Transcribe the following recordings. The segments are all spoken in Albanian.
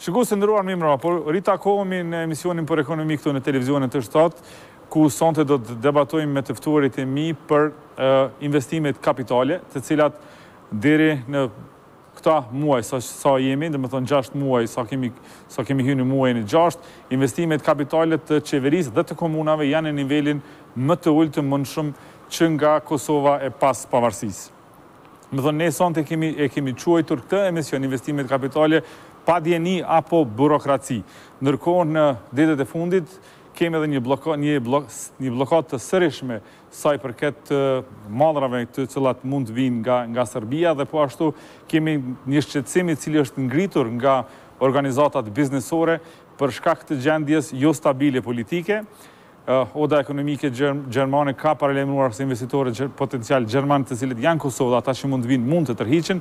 Shikues të nderuar, mirë mbrëma. Po ritakohemi në emisionin për ekonomi këtu në televizionin të shtatë, ku sonte do të debatojmë me të ftuarit e mi për uh, investimet kapitale, të cilat deri në këta muaj sa, sa jemi, domethënë 6 muaj sa kemi, sa kemi hynë muajin e 6, investimet kapitale të qeverisë dhe të komunave janë në nivelin më të ulët të mundshëm që nga Kosova e pas pavarësisë. Domethënë ne sonte kemi e kemi quajtur këtë emision investimet kapitale padijeni apo burokraci. Ndërkohë në ditët e fundit kemi edhe një bllokadë një blok, një bllokadë të sërishme sa i përket mallrave të cilat mund të vijnë nga nga Serbia dhe po ashtu kemi një shqetësim i cili është ngritur nga organizatat biznesore për shkak të gjendjes jostabile politike Oda Ekonomike Gjermane ka paralajmëruar se investitorët potencialë gjermanë të cilët janë Kosovë dhe ata që mund të vijnë mund të tërhiqen.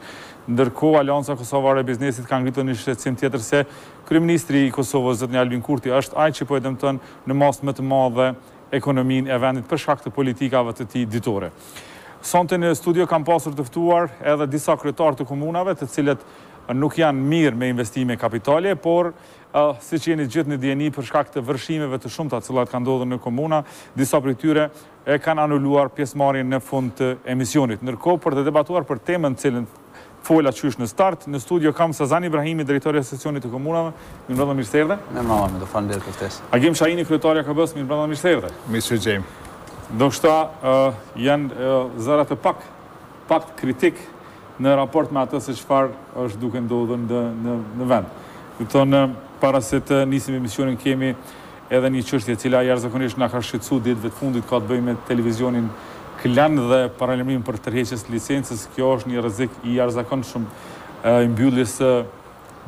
Ndërkohë Aleanca Kosovare e Biznesit ka ngritur një shqetësim tjetër se kryeministri i Kosovës zotni Albin Kurti është ai që po e dëmton në masë më të madhe ekonominë e vendit për shkak të politikave të tij ditore. Sonte në studio kam pasur të ftuar edhe disa kryetarë të komunave të cilët nuk janë mirë me investime kapitale por Ëh, siç jeni të gjithë në dijeni, për shkak të vërshimeve të shumta të cilat kanë ndodhur në komuna, disa prej tyre e kanë anuluar pjesëmarrjen në fund të emisionit. Ndërkohë, për të debatuar për temën të cilën fola qysh në start, në studio kam Sazan Ibrahimi, drejtor i Asociacionit të Komunave. Mirëmbrëma, mirë se erdhe. Mirëmbrëma, Mehdi, faleminderit për ftesë. Agim Shahini, kryetar i AKB-së, mirëmbrëma, mirë se erdhe. Mirë se ju gjejmë. Ndoshta janë zëra të pak. pak kritik në raport me atë se çfarë është duke ndodhur në në vend. Domethënë para se të nisim emisionin kemi edhe një çështje e cila jashtëzakonisht na ka shqetësuar ditëve të fundit ka të bëjë me televizionin Klan dhe paralajmërimin për tërheqje të licencës. Kjo është një rrezik i jashtëzakonshëm i mbylljes së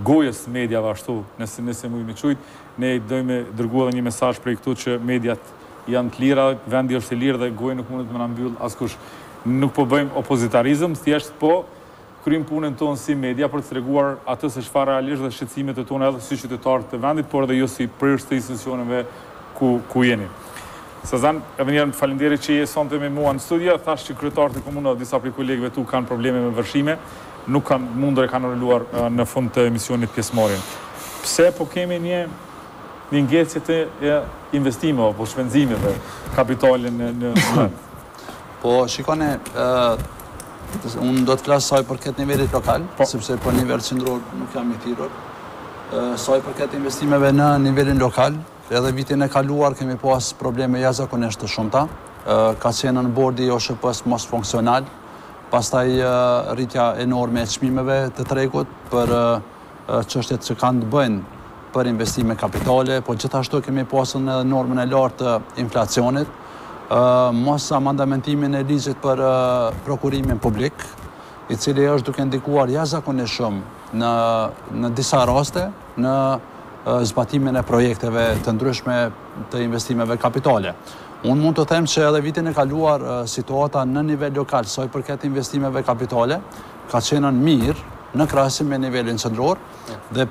gojës mediave ashtu, nëse nëse mund me qujt, ne dojmë me dërgu edhe një mesazh prej këtu që mediat Janë të lira, vendi është i lirë dhe gojën nuk mundet me na mbyll askush. Nuk po bëjmë opozitarizëm, thjesht po kryjmë punën tonë si media për të treguar atë se çfarë realisht dhe shqetësimet e tona edhe si qytetarë të vendit, por edhe ju si prirës të institucioneve ku ku jeni. Sazan, edhe një herë faleminderit që je sonte me mua në studio. Thashë që kryetarët e komunave, disa prej kolegëve të tu kanë probleme me vërshime, nuk kanë mundur e kanë anuluar në fund të emisionit pjesëmarrjen. Pse po kemi një Një ngecje të investimeve apo shpenzimeve kapitale në në vend. Po shikoni, unë do të flas sa i përket nivelit lokal, po. sepse për nivel qendror nuk jam i thirrur. Sa i përket investimeve në nivelin lokal, edhe vitin e kaluar kemi pas probleme jashtëzakonisht të shumta. Ka qenë bordi i OSHP-së mosfunksional, pastaj rritja enorme e çmimeve të tregut për çështjet që kanë të bëjnë për investime kapitale, po gjithashtu kemi pasur edhe normën e lartë të inflacionit, mos amandamentimin e ligjit për prokurimin publik, i cili është duke ndikuar jashtëzakonisht shumë në disa raste në zbatimin e projekteve të ndryshme të investimeve kapitale. Unë mund të them që edhe vitin e kaluar situata në nivel lokal sa i përket investimeve kapitale ka qenën mirë në krahasim me nivelin qendror dhe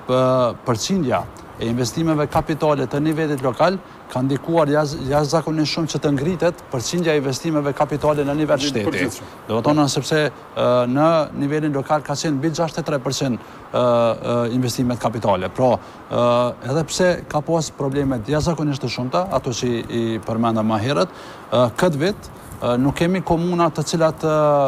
përqindja e investimeve kapitale të nivelit lokal ka ndikuar jashtëzakonisht shumë që të ngritet përqindja e investimeve kapitale në nivel shteti. Do të thotë sepse në nivelin lokal ka qenë mbi 63% investimet kapitale. Pra, edhe pse ka pas problemet jashtëzakonisht të shumta, ato që i përmenda ma herët, këtë vit, Nuk kemi komuna të cilat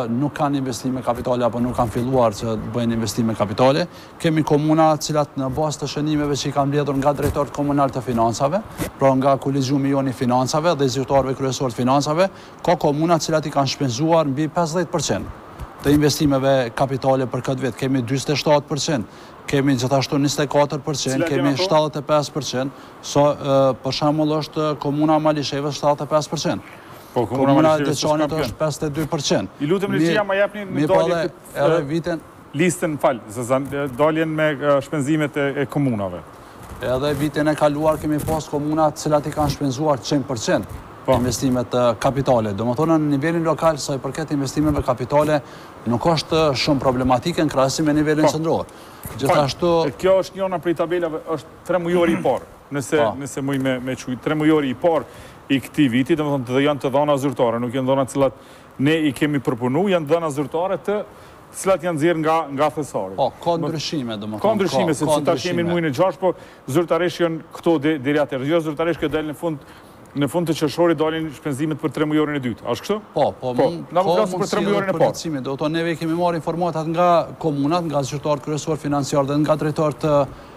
nuk kanë investime kapitale apo nuk kanë filluar që të bëjnë investime kapitale. Kemi komuna të cilat në bazë të shënimeve që i kemi mbledhur nga drejtorët komunal të financave, pra nga kolegjiumi ynë i financave dhe zyrtarëve kryesorë të financave, ka komuna të cilat i kanë shpenzuar mbi pesëdhjetë për qind të investimeve kapitale për këtë vit. Kemi dyzet e shtatë për qind, kemi gjithashtu njëzet e katër për qind, kemi shtatëdhjetë e pesë për qind, siç për shembull është komuna e Malishevës shtatëdhjetë e pesë për qind. Po, komuna e Deçanit është 52%. Ju lutem regjia, ma jepni në dalje këtë vitin... Listën, falë, se zanë, daljen me shpenzimet e komunave. Edhe vitin e kaluar kemi pas komuna të cilat i kanë shpenzuar 100% po. investimet kapitale. Domethënë në nivelin lokal, sa i përket investimeve kapitale, nuk është shumë problematike në krahasim me nivelin po. qendror. Gjithashtu... Kjo është njona prej tabelave, është tremujori i parë, nëse po. muj me e qujtë, tremujori i parë, i këtij viti, domethënë janë të dhëna zyrtare, nuk janë të dhëna të cilat ne i kemi përpunu, janë të dhëna zyrtare të cilat janë nxjerrë nga nga thesari. Po, ka ndryshime domethënë. Ka ndryshime, se qetash jemi në muajin e gjashtë, po zyrtarisht janë këto deri atëherë. Jo zyrtarisht kjo del në fund në fund të qershorit dalin shpenzimet për tremujorin e dytë, a është kështu? Po, po, po, na po flasim për tremujorin e parë. Shpenzimet, do të thotë neve i kemi marrë informatat nga komunat, nga zyrtarët kryesorë financiarë dhe nga drejtorët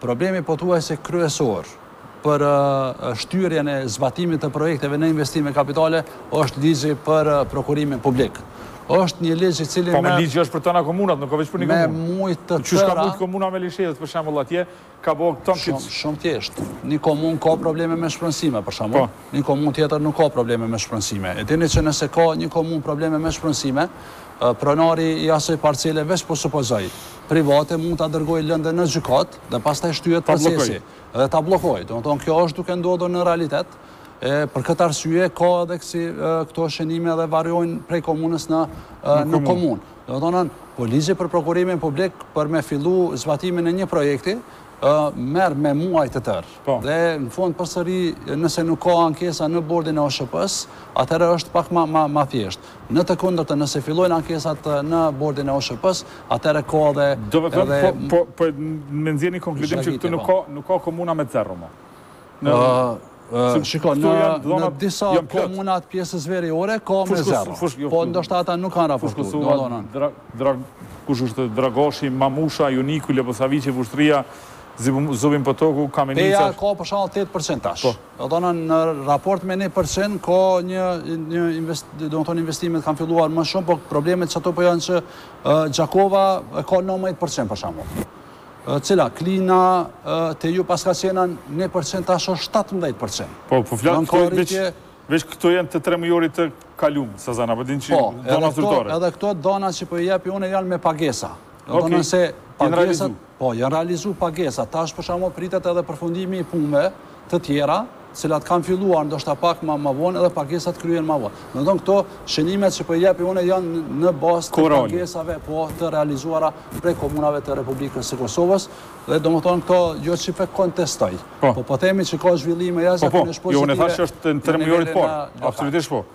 Problemi pothuajse kryesor për shtyrjen e zbatimit të projekteve në investime kapitale është ligji për prokurimin publik. Është një ligj i cili merr... Po ama ligji është për tana komunat, nuk ka veç për një komunë. Me mujtë të tëra... Qysh ka mujtë komuna e Malishevës, për shembull, atje, ka bo këto kic... Shumë thjeshtë. Një komunë ka probleme me shpronësime, për shembull. Një komunë tjetër nuk ka probleme me shpronësime. E dini që nëse ka një komunë probleme me shpronësime, pronari i asaj parcele veç po supozoj, private mund ta dërgojë lëndë në gjykatë dhe pastaj shtyhet procesi dhe ta bllokojë. Domethënë kjo është duke ndodhur në realitet. E për këtë arsye ka edhe kësi këto shënime edhe variojnë prej komunës në komunë. Domethënë po ligji për prokurimin publik për me fillu zbatimin e një projekti merr me muaj të tërë. Po. Dhe në fund përsëri nëse nuk ka ankesa në bordin e OSHP-së, atëherë është pak ma thjesht. Në të kundërtën, nëse fillojnë ankesat në bordin e OSHP-së, atëherë ka edhe... Do të thotë, po, po, me nxjerrë një konkludim që këtu nuk ka, nuk ka komuna me zero, mo. Në... Shiko, në, në disa komuna të pjesës veriore, ka me zero. Po, ndoshta ata nuk kanë raportu. Fushë Kosova, kush është Dragashi, Mamusha, Juniku, Leposaviqi, Vushtrria, Zubin Potoku, Kamenica... Peja ka për shembull 8% tash. Po. Domethënë në raport me një përqind ka një një invest, domethënë investimet kanë filluar më shumë, por problemet qato po janë që Gjakova ka 19% për shembull. Cila Klina te ju paska qenë 1% tash është 17%. Po, po flas këto veç veç këto janë të tremujorit të kalum, sa dhana, po din që po, dhana zyrtare. Edhe këto dhana që po i japi unë janë me pagesa. Domethënë se pagesat Po, janë realizu pagesa, tash për shembull pritet edhe përfundimi i punëve të tjera, të cilat kanë filluar ndoshta pak më më vonë edhe pagesat kryhen më vonë. Domethënë këto shënimet që po i japi unë janë në bazë të pagesave po të realizuara prej komunave të Republikës së Kosovës dhe domethënë këto jo që po e kontestoj, po po themi që ka zhvillime jashtëzakonisht pozitive. Po po, jo unë thashë që është në tremujorin e parë, absolutisht po.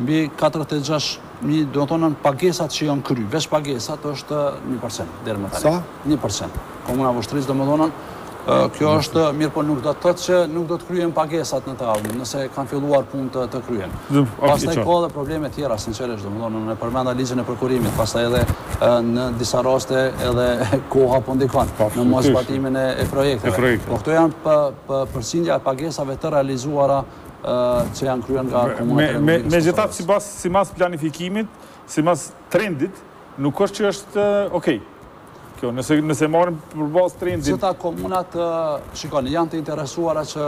Mbi katërdhjetë e gjashtë mijë, domethënë janë pagesat që janë kry. Veç pagesat është një përcent deri më tani. Sa? Një përcent. Komuna e Vushtrrisë, domethënë, kjo është, mirë po nuk do të thotë që nuk do të kryhen pagesat në të ardhmen, nëse kanë filluar punët të kryhen. Pastaj ka edhe probleme tjera, sinqerisht, domethënë, unë e përmenda ligjin e prokurimit, pastaj edhe në disa raste edhe koha po ndikon në moszbatimin e, e projekteve. Po këto janë për, për, përqindja e pagesave të realizuara që janë kryer nga komunat e Republikës së Kosovës. Megjithatë, simbas planifikimit, simbas trendit, nuk është që është okay. Kjo, nëse nëse marrim për bazë trendin. Gjitha komunat shikoni, janë të interesuara që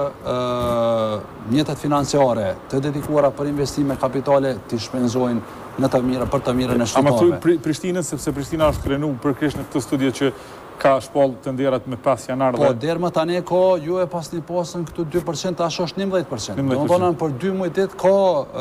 mjetet financiare të dedikuara për investime kapitale t'i shpenzojnë në të mirë për të mirën e qytetarëve. Ama thuje Prishtinën sepse Prishtina është krenu për qesh në këtë studio që Ka shpall tenderat me pesë janar dhe. Po der më tani ka ju e paskeni pasë këtu dy përqind tash është njëmbëdhjetë përqind. Njëmbëdhjetë përqind. Domethënë për dy muaj ditë ka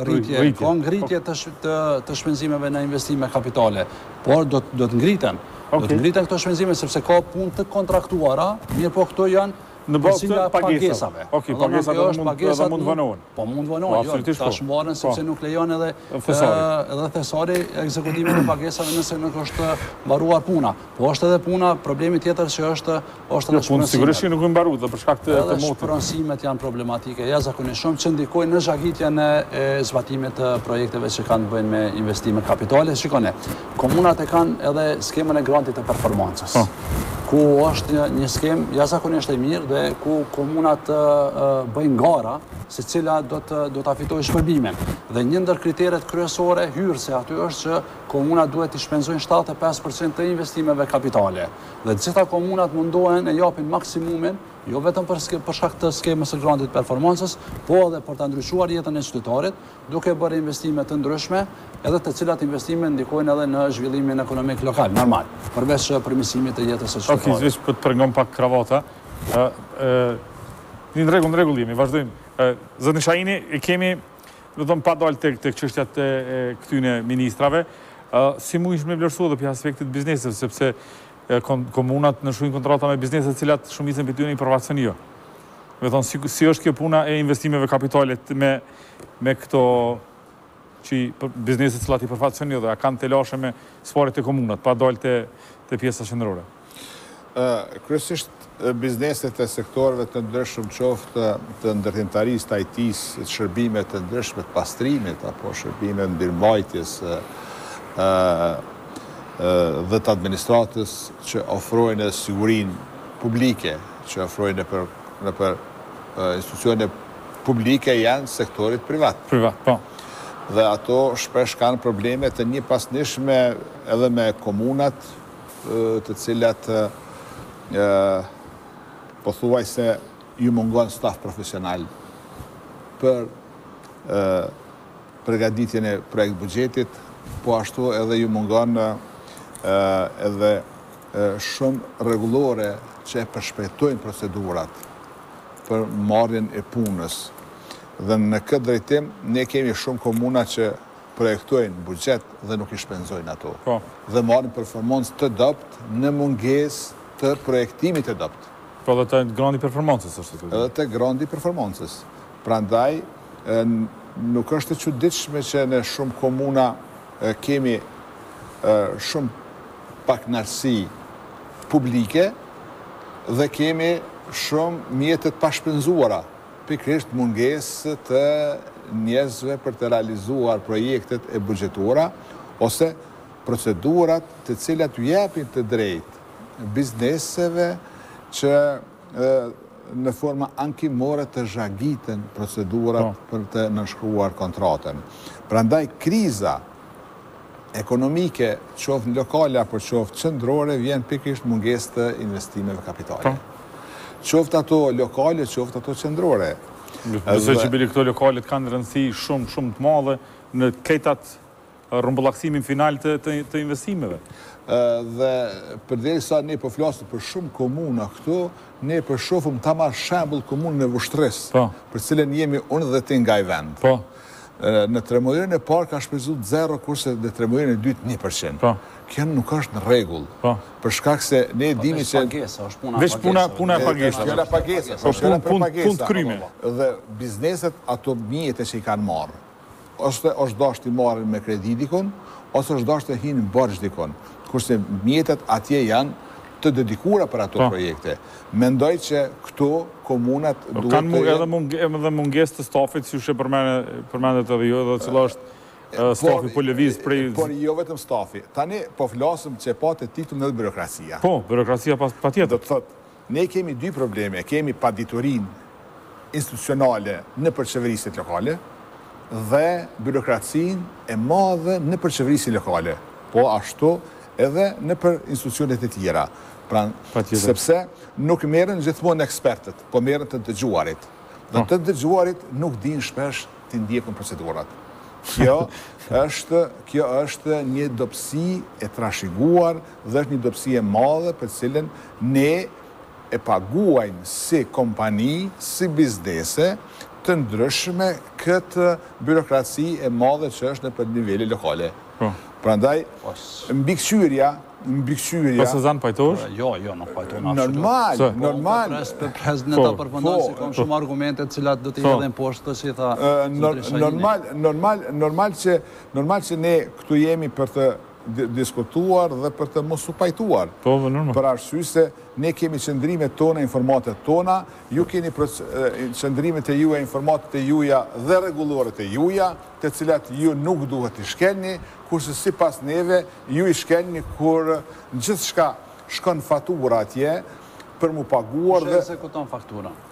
rritje, ka ngritje të të shpenzimeve në investime kapitale. Por do të do të ngriten. Do të ngriten këto shpenzime sepse ka punë të kontraktuara, mirëpo këto janë Në bazë të pagesave. Okej, pagesa do mund të mund vonohen. Po mund vonohen, jo, ta s'mbaron, po. sepse nuk lejon edhe edhe thesari ekzekutimin e pagesave nëse nuk është mbaruar puna. Po është edhe puna, problemi tjetër që është është edhe shpronësimet. Sigurisht që nuk është mbaruar dhe për shkak të të motit. Shpronësimet janë problematike, ja zakonisht shumë që ndikojnë në zhagitjen e zbatimit të projekteve që kanë të bëjnë me investime kapitale. Shikoni, Komunat e kanë edhe skemën e grantit të performancës, po. ku është një, një skemë jashtëzakonisht e mirë dhe ku komunat bëjnë gara se cila do të do ta fitojë shpërblimin. Dhe një ndër kriteret kryesore hyrëse aty është që komunat duhet të shpenzojnë 75% të investimeve kapitale. Dhe të gjitha komunat mundohen e japin maksimumin, jo vetëm për për shkak të skemës së grantit performancës, po edhe për ta ndryshuar jetën e qytetarit, duke bërë investime të ndryshme, edhe të cilat investime ndikojnë edhe në zhvillimin ekonomik lokal, normal, përveç përmirësimit të jetës së qytetarit. Okej, Zviq, po të shtrëngon pak kravata. Në rregull, në rregull jemi, vazhdojmë. Zotni Shahini, e kemi, domethënë, pa dalë tek tek çështjat e këtyre ministrave, si mun ish me vlerësu edhe prej aspektit të biznesit, sepse komunat nënshkruajnë kontrata me biznese të cilat shumicën prej tyre i përfaqësoni ju. Domethënë, si është kjo puna e investimeve kapitale me këto që biznese të cilat i përfaqësoni edhe, a kanë telashe më së pari te komunat, pa dalë te pjesa qendrore? Kryesisht bizneset e sektorëve të ndryshëm, qoftë të ndërtimtarisë, të IT-së, shërbime të ndryshme të pastrimit, apo shërbime të mirëmbajtjes dhe të administratës që ofrojnë sigurinë publike, që ofrojnë nëpër nëpër institucione publike janë sektorit privat. Privat, po. Dhe ato shpesh kanë probleme të njëpasnishme edhe me komunat, të cilat pothuajse ju mungon staf profesional për përgatitjen e projektbuxhetit, po ashtu edhe ju mungon edhe shumë rregullore që e përshpejtojnë procedurat për marrjen e punës. Dhe në këtë drejtim ne kemi shumë komuna që projektojnë buxhet dhe nuk i shpenzojnë ato. Po. Dhe marrin performancë të dobët në mungesë të projektimit të dobët. Po edhe te granti i performancës është aty. Edhe te granti i performancës. Prandaj Nuk është e çuditshme që në shumë komuna kemi shumë pakënaqësi publike dhe kemi shumë mjete të pashpenzuara, pikërisht mungesë të njerëzve për të realizuar projektet e buxhetuara ose procedurat të cilat ju japin të drejtë bizneseve që në forma ankimore të zhagiten procedurat për të nënshkruar kontratën. Prandaj kriza ekonomike, qoftë lokale apo qoftë qendrore, vjen pikërisht mungesës të investimeve kapitale. Qoftë ato lokale, qoftë ato qendrore. Besoj që bile këto lokalet kanë rëndësi shumë, shumë të madhe në këta rrumbullaksimin final të të investimeve. Dhe përderisa ne po flasim për shumë komuna këtu, ne po shohim, po ta marr shembull komunën e Vushtrrisë, për të cilën jemi unë dhe ti nga ai vend. Në tremujorin e parë ka shpenzuar zero kurse në tremujorin e dytë një për qind. Kjo nuk është në rregull. Për shkak se ne dimë se veç puna puna e pagesave. Fjala pagesa, po punë punë të kryme. Dhe bizneset ato mjete që i kanë marrë. Ose është dashtë t'i marrin me kredi dikun, ose është dashtë të hinë borxh dikun, kurse mjetet atje janë të dedikura për ato projekte. Mendoj që këtu komunat duhet të jenë. Kanë edhe edhe mungesë të stafit, siç e përmendët edhe ju, edhe cilësia e stafi po lëviz prej. Por jo vetëm stafi. Tani po flasim që e patë titullin, edhe byrokracia. Po, byrokracia patjetër. Do të thotë, Ne kemi dy probleme, kemi paditurinë institucionale nëpër qeverisjet lokale dhe byrokracinë e madhe nëpër qeverisje lokale, po ashtu edhe nëpër institucionet e tjera. Pra, sepse nuk merren gjithmonë ekspertët, po merren të dëgjuarit. Dhe të dëgjuarit nuk dinë shpesh t'i ndjekin procedurat. Kjo është, kjo është një dobësi e trashëguar, Dhe është një dobësi e madhe për të cilën ne e paguajmë si kompani, si biznese të ndryshme këtë byrokraci e madhe që është nëpër nivele lokale. Po. Prandaj mbikëqyrja, mbikëqyrja. Po s'po pajtohesh? Jo, jo, nuk pajtohem asgjë. Normal, Pse? normal. Po, pres, pres ne ta po, përfundon po, se kam po. shumë argumente të cilat do t'i hedhin poshtë ato çka tha. Normal, normal, normal që normal që ne këtu jemi për të diskutuar dhe për të mos u pajtuar. Po, po, normal. Për arsye se ne kemi qëndrimet tona, informatat tona, ju keni qëndrimet e juaja, informatat e juaja dhe rregulloret e juaja, të cilat ju nuk duhet t'i shkelni, kurse sipas neve ju i shkelni kur gjithçka shkon fatura atje për m'u paguar dhe... Kush e ekzekuton fakturën?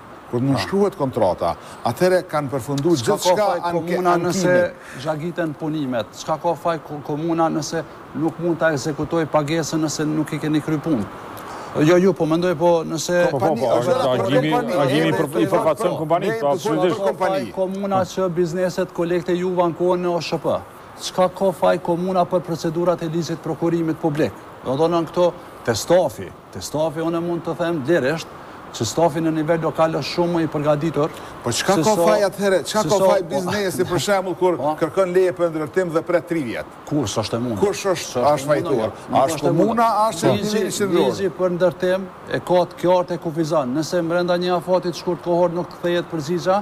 Kur nënshkruhet kontrata, atëherë kanë përfunduar gjithçka ankimet. Çka ka faj komuna nëse zhagiten punimet? Çka ka faj komuna nëse nuk mund ta ekzekutojë pagesën nëse nuk i keni kryer punë? Jo, ju, po mendoj, po nëse... Po, po, po, është të Agimi, Agimi i përfaqëson kompani, po absolutisht. Çka ka faj komuna që bizneset kolegët e juv ankohen në OSHP. Çka ka faj komuna për procedurat e ligjit prokurimit publik? Domethënë këto te stafi. Te stafi unë mund të them lirisht që stafi në nivel lokal është shumë më i përgatitur Po çka ka faj atëherë, çka ka faj biznesi për shembull kur kërkon leje për ndërtim dhe pret tri vjet? Kur s'është e mundur. Kur s'është është fajtor. A është komuna, a është qendrimi qendror? Ligji për ndërtim e ka të qartë e kufizon. Nëse brenda një afati të shkurt kohor nuk të kthehet përgjigja,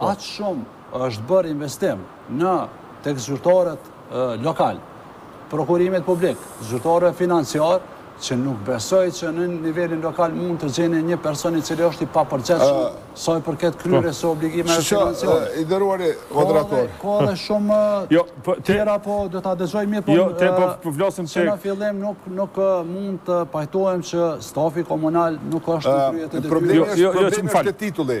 Aq shumë është bërë investim tek zyrtarët lokal, prokurimit publik, zyrtarëve financiar, që nuk besoj që në nivelin lokal mund të gjeni një person i cili është i papërgjegjshëm sa i përket po. kryerjes së obligimeve financiare. I nderuari moderator. Ka edhe shumë, jo, po, tjera, po do ta dëgjoj mirë, po. Jo, te po po flasim se në fillim nuk nuk mund të pajtohem që stafi komunal nuk është në krye të detyrës. Problemi është jo, jo, problemi është titulli.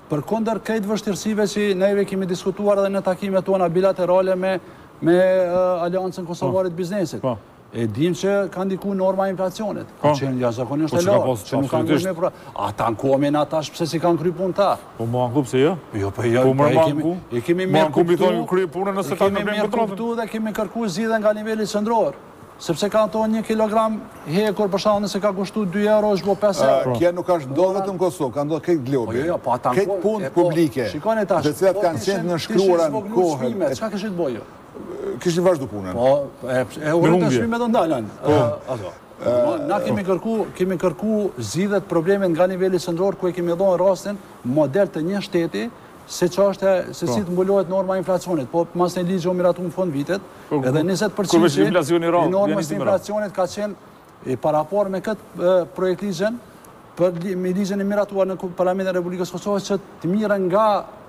Përkundër krejt vështirësive që neve kemi diskutuar edhe në takimet tona bilaterale me me Aleancën Kosovare të Biznesit. Po. E dim që ka ndiku norma e inflacionit. Po. Që jashtëzakonisht po, e lartë, që nuk kanë marrë me pra. A ta ankohem unë tash pse s'i kanë kry punët a? Po me u anku pse jo? Jo, po jo, po e kemi, e kemi mirë kuptu. Me u anku, i thonë kry punë nëse ta bëjmë kontroll. Me u anku dhe kemi kërku zgjidhje nga niveli qendror. Sepse ka ato një kilogram hekur për shkak nëse ka kushtu 2 euro është bo 5 euro. Kjo nuk ka ndodhë vetëm n'Kosovë, ka ndodhë n'krejt globin. Po jo, jo, po ata në kohë. Këtë punë po, publike. Shikoni tash. Të cilat po kanë qenë nënshkruara në kohë. Çka kishit bo ju? Kishit vazhdu punën. Po, e urë të shpime të ndalën. Po. Na kemi kërku, kemi kërku zgjidhet problemi nga niveli qendror ku e kemi dhonë rastin model të një shteti se ç'është se si të mbulohet norma e inflacionit, po ama një ligj u miratu në fund të vitit, po, edhe 20 përqindëshi i normës së inflacionit ka qenë i paraparë me këtë projektligjin, për me ligjin e miratuar në Parlamentin e Republikës së Kosovës që të merren nga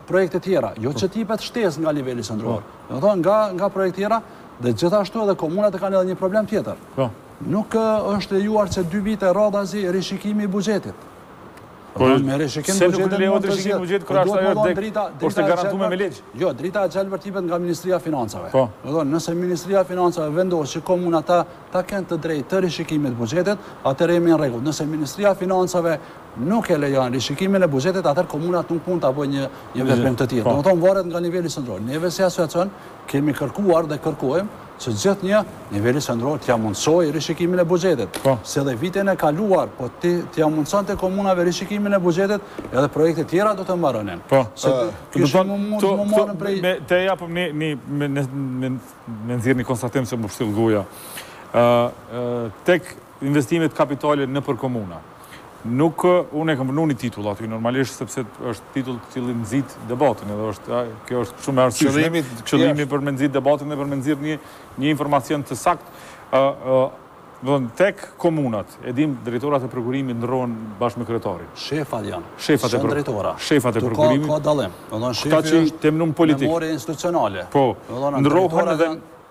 projekte tjera, jo që t'ipet shtesë nga niveli qendror, po. domethënë nga, nga projekte tjera, dhe gjithashtu edhe komunat e kanë edhe një problem tjetër. Po. Nuk është lejuar që dy vite radhazi rishikimi i buxhetit. Po po me rishikim, pse nuk lejohet rishikimi i buxhetit kur është ajo e drejta është garantuar me ligj. Jo, drita e gjelbër t'ipet nga Ministria e Financave. Po. Domethënë, nëse Ministria e Financave vendos që komunat ta ta kenë të drejtë të rishikimit të buxhetit, atëherë jemi në rregull. Nëse Ministria e Financave nuk e lejon rishikimin e buxhetit, atëherë komunat nuk mund ta bëjnë një një veprim të tillë. Po. Domethënë varet nga niveli qendror. Neve si asociacion Kemi kërkuar dhe kërkojmë që gjithnjë niveli qendror t'ia mundësojë rishikimin e buxhetit. Po. Se edhe vitin e kaluar, po t'ia mundësonte komunave rishikimin e buxhetit, edhe projektet tjera do të mbaronin. Po. Se kishin me mund të marrin prej... Të jap një, me nxjerrë një konstatim se m'u pështjell goja. Tek Investimet kapitale nëpër komuna. Nuk, unë e kam vënë një titull aty, normalisht sepse është titull i cili nxit debatin, edhe është, kjo është shumë e arsyeshme. Qëllimi është qëllimi për me nxit debatin dhe për me nxirr një një informacion të saktë, ë domethënë tek komunat, e dimë drejtorat e prokurimit ndërrohen bashkë me kryetarin. Shefat janë. Shefat e prokurimit. Janë drejtora. Shefat e prokurimit. Ka dallim. Domethënë shefi është. Këta që emnohen politik. Memoria institucionale. Po. Domethënë ndërrohen edhe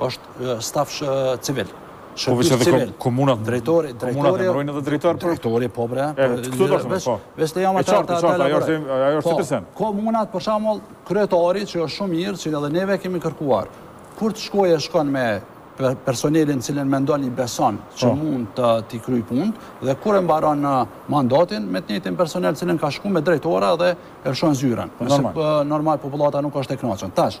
Është staf civil. Po veç edhe komunat, drejtori, komunat emërojnë edhe drejtor për... Drejtori, po bre. E, që këtu të shumë, po. Veç të jam ata, ata, ata, ajo është të po, tërsen. Komunat, për shambull, kryetari, që është shumë mirë, që edhe neve kemi kërkuar, kur të shkojë e shkon me personelin cilin mendon i beson që po. mund të t'i kryjë punët, dhe kur e mbaron mandatin, me të njëtin personel cilin ka shku me drejtora dhe e lshon zyren. Normal. Normal, popullata nuk është e knaqën. Tash,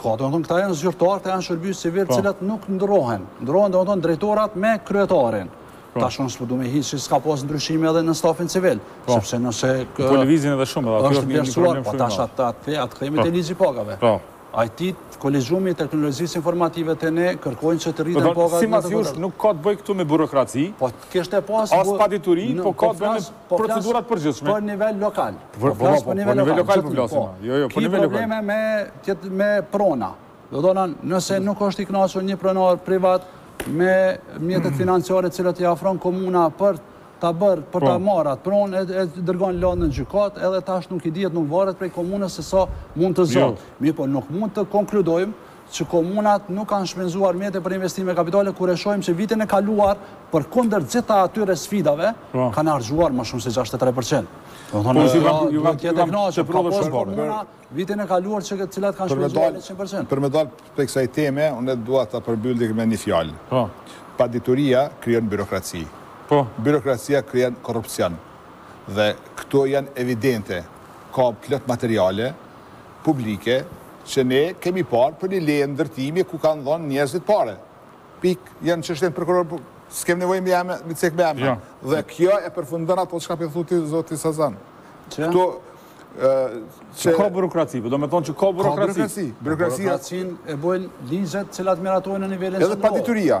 Ka, domethënë këta janë zyrtarë, këta janë shërbys civil, të po. cilat nuk ndrohen. Ndrohen domethënë drejtorat me kryetarin. Po. Tash unë s'po du me hi që s'ka pas ndryshime edhe në stafin civil, po. sepse nëse kë Po lëvizin edhe shumë, aty është një problem shumë. Po tash atë atë atë kthehemi te ligji pagave. Po. IT-t, kolegjiumi i teknologjisë informative te ne kërkojnë që të rriten pagat. Simas jush nuk ka të bëjë këtu me burokraci. Po as padituri, po ka të bëjë me procedurat përgjithshme. Për nivel lokal. Po flas për nivel lokal, po flasim. Jo, jo, për nivel lokal. Ki probleme me me prona. Domethanë, nëse nuk është i kënaqur një pronar privat me mjetet financiare të cilat i afron komuna për ta bërë për ta po. marrë atë pronë e dërgon lëndën në gjykatë edhe tash nuk i dihet nuk varet prej komunës se sa mund të jo. zgjat. Mirëpo nuk mund të konkludojmë që komunat nuk kanë shpenzuar mjetet për investime kapitale, kur e shohim që vitin e kaluar, përkundër gjitha atyre sfidave, kanë harxhuar më shumë se gjashtëdhjetë e tre për qind. Domethënë, ju kam ju kam ju kam që ka pas komuna vitin e kaluar që të cilat kanë shpenzuar njëqind për qind. Për me dal prej kësaj teme, unë dua ta përmbylli veç me një fjalë. Po. Padituria krijon birokraci. Po. Birokracia krijon korrupsion. Dhe këto janë evidente. Ka plot materiale publike që ne kemi parë për një leje ndërtimi ku kanë dhënë njerëzit pare. Pik, janë çështje në prokurori, po s'kem nevojë me emër me cek me emër. Jo. Dhe kjo e përfundon ato çka po thu ti zoti Sazan. Që? Këto që ka burokraci, po do me thonë që ka burokraci. Ka burokraci. Burokraci. Burokracin e bojnë ligjet që ata miratojnë në nivelin së Edhe padituria.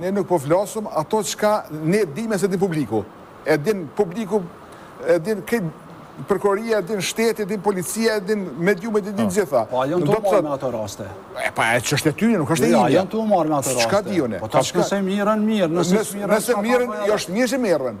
Ne nuk po flasim ato çka ne dimë e s'e din publiku. E din publiku, e din krejt prokuroria, e din shteti, e din policia, e din mediumet, e din të gjitha. Po a janë tu marrë me ato raste? E po, çështje e tyre, nuk është e imja. A janë tu marrë me ato raste? Çka di unë? Po tash nëse mirren, mirren, nëse s'mirren, çfarë ka bëjë? Nëse mirren, është mirë që mirren.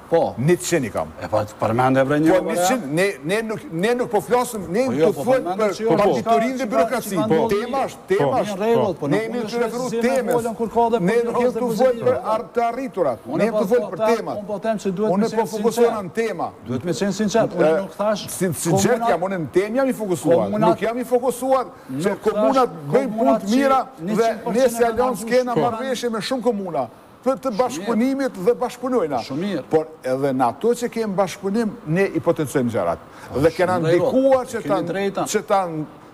Po. Njëqind i kam. E pa përmende bre një. Po njëqind, ne nuk, ne nuk po flasim, ne po jo, po fol për jo, partitokracin dhe burokracin. Po. Tema është, tema është. Rregull, po ne jemi të referuar temës. Ne nuk jemi të fol për të arriturat. Ne jemi të fol për temat. Unë po them se duhet të qenë fokusuar në tema. Duhet me qenë sinqert. Unë nuk thash sinqert jam unë në temë jam i fokusuar. Nuk jam i fokusuar që komunat bëjnë punë të mira dhe ne si aleancë kena marrëveshje me shumë komuna. Për të bashkëpunimit dhe bashkëpunojna. Shumë mirë. Por edhe në ato që kemë bashkëpunim, ne i potencojmë gjërat. Dhe kena ndikuar që ta, që ta,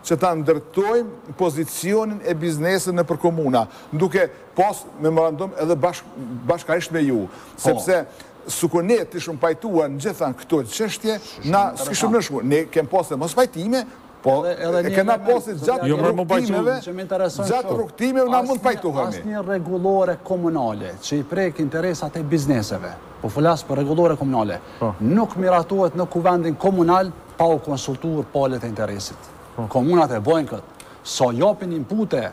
që ta ndërtojmë pozicionin e biznesit nëpër komuna, duke pas memorandum edhe bashkë, bashkarisht me ju. Sepse sikur ne të ishim pajtuar në gjitha këto çështje, na s'kishim ekzistuar. Ne kemë pas edhe mospajtime, Po, e kena pasë gjatë jo, rrugëtimeve, gjatë rrugëtimeve na mund pajtuhemi. Asnjë rregullore komunale që i prek interesat e bizneseve, po flas për rregullore komunale, po. nuk miratohet në kuvendin komunal pa u konsultuar palët e interesit. Po. Komunat e bojnë këtë. Sa japin inpute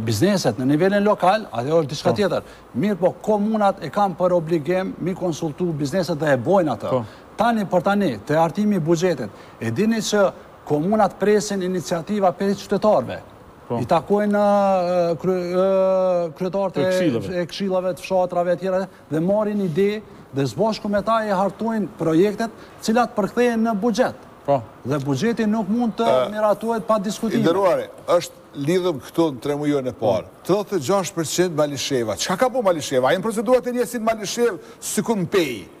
bizneset në nivelin lokal, atë është diçka po. tjetër. Mirëpo, komunat e kanë për obligim mi konsultu bizneset dhe e bojnë atë. Tani, po, tani, te hartimi i buxhetit, e dimë që komunat presin iniciativa prej qytetarëve. Po. I takojnë kryetarët e këshillave të fshatrave etj. dhe marrin ide dhe së bashku me ta i hartojnë projektet, të cilat përkthehen në buxhet. Po. Dhe buxheti nuk mund të miratohet pa diskutime. I nderuari, është lidhur me këto në tremujorin e parë. 36% Malisheva. Çka ka bo Malisheva? A janë procedurat e njëjta n'Malishevë sikur n'Pejë.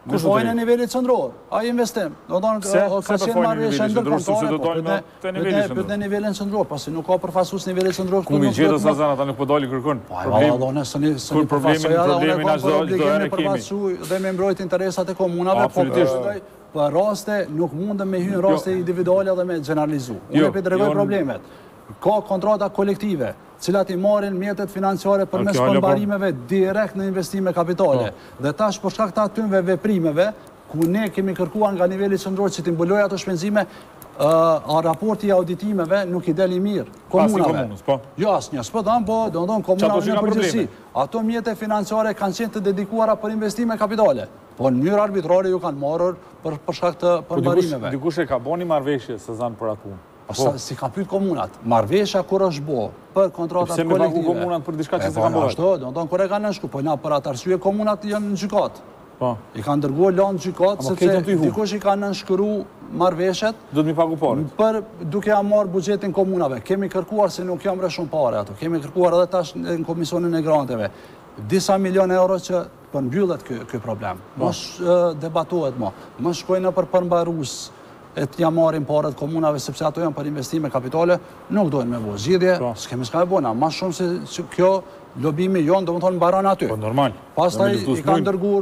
Kupojnë e nivelit qendror, ai investim. Domethënë ka qenë marrëveshje ndërkombëtare, po për nivelit qendror, pasi nuk ka përfaqësues t'nivelit qendror. Ku mi gjithë Sazan, ta nuk përdojli po kërkun. Po e vado, unë i përfaqësoj, edhe unë e kam për obligim me përfaqësu dhe me mbrojt interesat e komunave, po për për raste nuk mundëm me hynë jo. raste individuale dhe me generalizu. Unë jo, po t'tregoj jo, problemet. Ka kontrata kolektive, cilat i marrin mjetet financiare përmes përmbarimeve direkt në investime kapitale. Dhe tash për shkak të atyre veprimeve, ku ne kemi kërkuar nga niveli qendror që t'i mbulojë ato shpenzime, ë raporti i auditimeve nuk i del i mirë komunave. Jo asnjë, s'po thom, po domethënë komunave në përgjithësi. Ato mjete financiare kanë qenë të dedikuara për investime kapitale, po në mënyrë arbitrare u janë marrur për shkak të përmbarimeve. Po dikush e ka bo një marrëveshje, Sazan, për atë punë? Po. S'i ka pyt komunat, marrëveshja kur është bo, për kontratat kolektive. Pse me pagu komunat për diçka që s'e kanë bërë? Ashtu, domethonë kur e ka nënshkru, po na për atë arsye komunat janë në gjykatë. Po. I kanë dërgu lëndët n'gjykatë, sepse dikush i ka nënshkru marrëveshjet. Duhet me i pagu pare. Por duke ia marrë buxhetin komunave. Kemi kërkuar se nuk jam rëshun pare ato. Kemi kërkuar edhe tash në komisionin e granteve. Disa milion euro që përmbyllet ky ky problem. Mos debatohet më. Mos shkojnë nëpër përmbarues e t'ia marrin paret komunave sepse ato janë për investime kapitale, nuk dojnë me bo zgjidhje, po. s'kemi çka me bo ma, ma shumë se që kjo lobimi jonë, domethënë, mbaron aty. Po, normal. Pastaj i kanë dërgu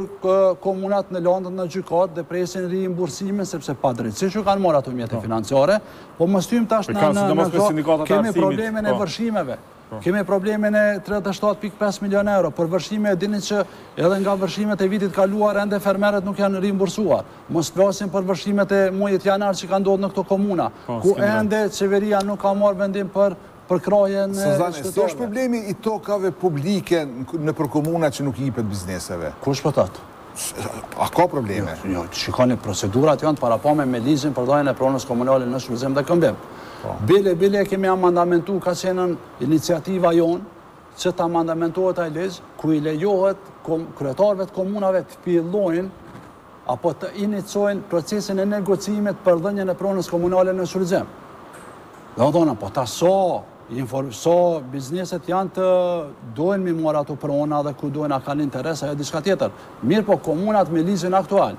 komunat lëndët në gjykata dhe presin rimbursimin, sepse padrejtësisht ju kanë marrë ato mjetë po. financiare, po më shtyn tash në këto, kemi problemin e po. vërshimeve. Kemi problemin e tridhjetë e shtatë pikë pesë milionë euro për vërshime e dini që edhe nga vërshimet e vitit kaluar ende fermerët nuk janë rimbursuar. Mos flasim për vërshimet e muajit janar që kanë ndodhur në këto komuna, ku ende qeveria nuk ka marrë vendim për përkrahjen e qytetarëve. Sazan, si është problemi i tokave publike nëpër komuna që nuk i jipet bizneseve? Kush po thotë? A ka probleme? Jo, jo, shikoni, procedurat janë të parapame me ligjin për dhënien e pronës komunale në shfrytëzim dhe këmbim. Po. Bile, bile, kemi amandamentu, ka qenë iniciativa jonë, që të amandamentohet ai ligj, ku i lejohet kryetarëve të komunave të fillojnë apo të iniciojnë procesin e negociimit për dhënien e pronës komunale në shfrytëzim. Dhe u dhanë, po ta so, sa bizneset janë të, dojnë me i marrë ato prona dhe ku dojnë a kanë interes, ajo është diçka tjetër. Mirëpo komunat me ligjin aktual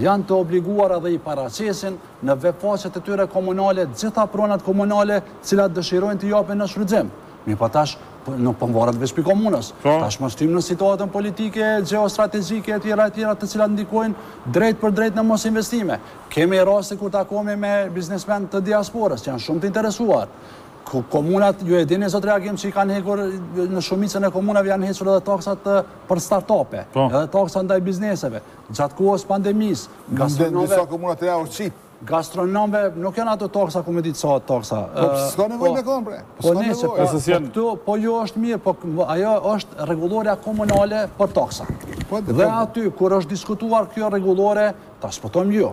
janë të obliguara dhe i paraqesin në webfaqet e tyre komunale të gjitha pronat komunale të cilat dëshirojnë t'i japin në shfrytëzim. Mirëpo tash nuk po varet veç prej komunës. Tash më shtyn në situatën politike, gjeostrategjike etj etj të cilat ndikojnë drejtpërdrejt në mosinvestime. Kemi raste kur takohemi me biznesmenë të diasporës që janë shumë të interesuar. Komunat, ju e dini zoti Agim që i kanë hekur në shumicën e komunave janë hequr edhe taksat për startupe, po. edhe taksa ndaj bizneseve, gjatë kohës së pandemisë, gastronomëve... Në disa komunat të reja është qitë. Gastronomëve, nuk janë ato taksa ku me ditë sa taksa. Po, s'ka nevojë po. me konë, bre. Po, po ne, po, po këtu, po nuk është mirë, po ajo është rregullorja komunale për taksa. Po, dhe aty, kur është diskutuar kjo rregullore, ta shpjegoj unë.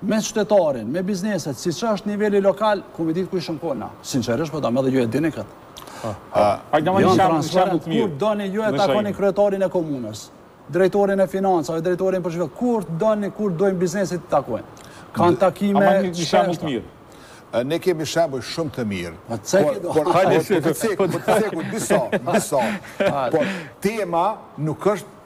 me qytetarët, me bizneset, siç është niveli lokal, ku me ditë ku ishim kanë na. Sinqerisht, po të them edhe ju e dini këtë. Po, po. Janë transparentë, kur doni ju e takoni kryetarin e komunës, drejtorin e financave, drejtorin për zhvillim, kur doni, kur dojnë bizneset të takojnë. Kanë takime... A ma jep një shembull të mirë. Ne kemi shembuj shumë të mirë. Po ceki do. Por hajde t'i cek, t'i cek disa, disa. Por tema nuk është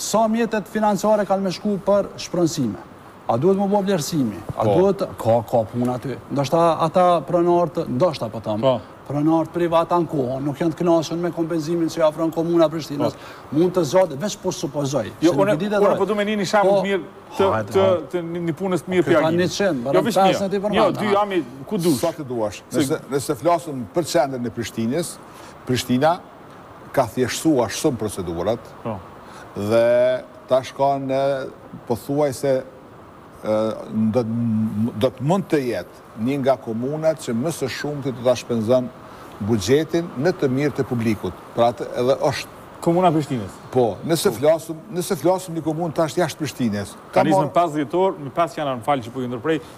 Sa mjete financiare kanë me shku për shpronësime? A duhet me u bo vlerësimi? A po. duhet... Ka, ka punë aty. Ndoshta ata pronarët, ndoshta po thom, po. pronarët privatë atë kohë, nuk janë të knaqun me kompenzimin që i ofron komuna e Prishtinës, po. mund të zgjatë, veç po supozoj. Jo, unë, unë po du me një një shembull të mirë, të, të, të, një punës së mirë për jagin. Këta një qëmë, jo, veç një, një, dy, ami, ku dush? Sa të duash, nëse, nëse flasim për qendrën e Prishtinës, Prishtina, ka thjeshtësuar shumë procedurat dhe tash ka, pothuajse do të mund të jetë një nga komunat që më së shumti do ta shpenzon buxhetin në të mirë të publikut. Për atë edhe është Komuna e Prishtinës. Po, nëse flasim, nëse flasim për një komunë tash jashtë Prishtinës. Ka nisur në pesë dhjetor, në pesë janar, më fal që po ju ndërprej,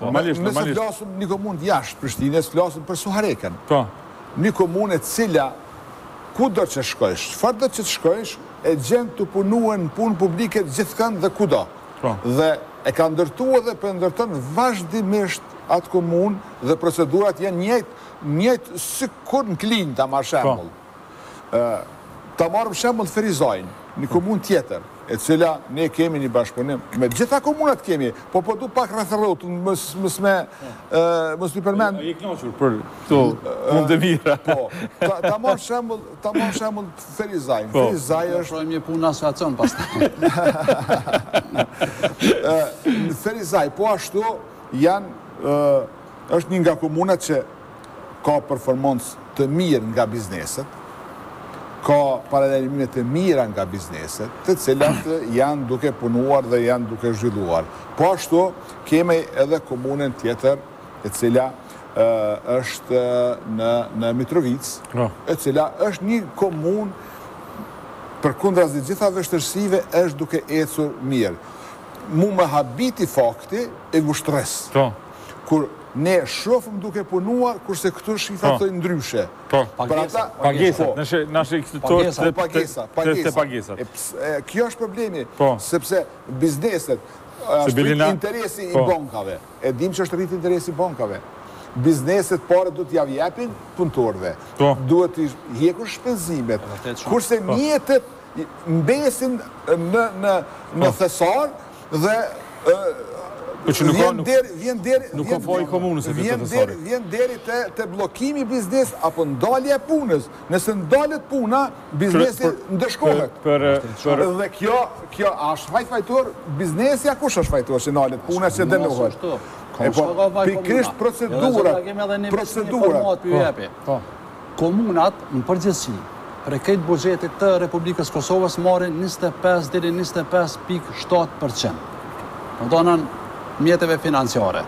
Normalisht, normalisht. Nëse flasim një komunë jashtë Prishtinës, flasim për Suharekën. Po. Një komunë e cila kudo që të shkojsh, çfarëdo që të shkojsh, e gjen tu punu n' punë publike gjithkah dhe kudo. Po. Dhe e ka ndërtu edhe po e ndërton vazhdimisht atë komunë dhe procedurat janë njëjtë, njëjtë sikur në Klinë ta marr shembull. Po. Ta marrim shembull Ferizajn, një komunë tjetër, e cila ne kemi një bashkëpunim me t'gjitha komunat kemi, po po du pak rreth rrot, mos me mos me përmend. Je kënaqur për këto punë të mira. Po. Ta marr shembull, ta marr shembull Ferizajn. Ferizaj është Po, një punë asociacion pastaj. Në Ferizaj po ashtu janë është një nga komunat që ka performancë të mirë nga bizneset, ka paralajmërime të mira nga bizneset, të cilat janë duke punuar dhe janë duke zhvilluar. Po ashtu, kemi edhe komunën tjetër e cila është në në Mitrovicë, po. e cila është një komunë përkundrazi gjitha vështirësive është duke ecur mirë. Mu më habiti fakti e Vushtrrisë. Po. kur ne shofim duke punuar, kurse këtu shifrat thojnë ndryshe. Po, pagesa, pagesa, në shi këtë të të pagesa, pagesa. Kjo është problemi, po. sepse bizneset, është rritë interesi i po. bankave, e dim që është rritë interesi i bankave, bizneset paret duhet t'jav jepin punëtorve, po. duhet t'i hjekur shpenzimet, kurse mjetet mbesin në thesar, Dhe vjen deri, vjen deri, vjen deri, vjen deri te te bllokimi i biznesit apo ndalja e punës. Nëse ndalet puna, biznesi ndëshkohet. Dhe kjo, kjo a është fajtor biznesi, a kush është fajtor që ndalet puna, që dënohet? Pikërisht procedurat, procedurat. Komunat në përgjithësi, prej krejt buxhetit të Republikës së Kosovës marrin njëzet e pesë deri në njëzet e pesë pikë shtatë për qind, domethënë mjeteve financiare.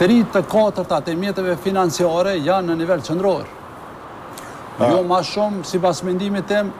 Tri të katërtat e mjeteve financiare janë në nivel qendror. Jo ma shumë, sipas mendimit tim,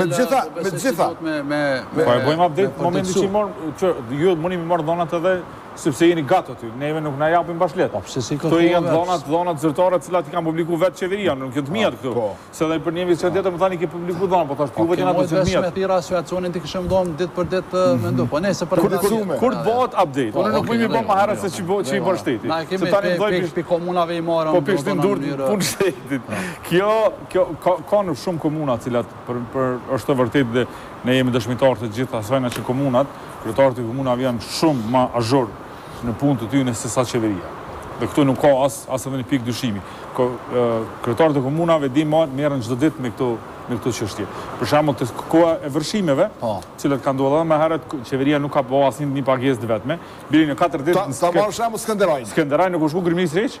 Me gjitha, me gjitha. Po e bëjmë update momentin që i morëm, që ju muni me i marrë dhënat edhe sepse jeni gat aty, neve nuk na japin bash lehtë. Këto janë dhënat, dhënat zyrtare të cilat i kanë publiku vetë qeveria, nuk janë të miat këtu. Se edhe për një emision tjetër më thanë i ke publiku dhënat, po thashë s'janë ato të miat. Kur të bëhet update? Unë nuk mund me bë më herët se që i bën shteti. Se tani më thojë, po pishtin durt punë shtetit. Kjo. Kjo ka ka në shumë komuna të cilat për për është e vërtetë edhe ne jemi dëshmitarë të gjithë asajna që komunat, kryetarët e komunave janë shumë ma azhur në punë të tyne se sa qeveria. Dhe këtu nuk ka as as edhe një pikë dyshimi. Kryetarët e komunave di më merren çdo ditë me këto me këto çështje. Për shembull, të koha e vërshimeve, po. të cilat kanë ndodhur edhe më herët, qeveria nuk ka bërë asnjë një pagesë të vetme. Bile në 4 ditë. Ta, ta marr shembull Skënderaj. Skënderaj nuk u shku grimnisë hiç.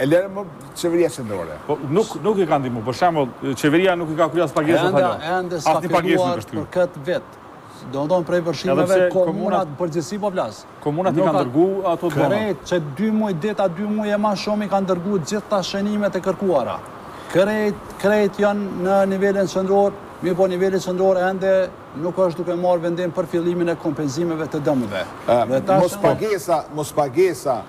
e lërë më qeveria qëndrore. Po, nuk, nuk i ka ndihmu, për shembull, qeveria nuk i ka kry asnjë pagesë, më fal. Ende s'ka pagesë për këtë vit. Do me thonë prej vërshimeve, komunat në përgjithësi po flas. Komunat i kanë dërgu ato të dhëna. Krejt, qe dy muaj, diku dy muaj e ma shumë i kanë dërgu gjithë ato shënimet e kërkuara. Krejt, krejt janë në nivelin qëndror, mirëpo niveli qëndror ende nuk është duke marrë vendim për fillimin e kompenzimeve të dëmeve. Mos pagesa, mos pagesa,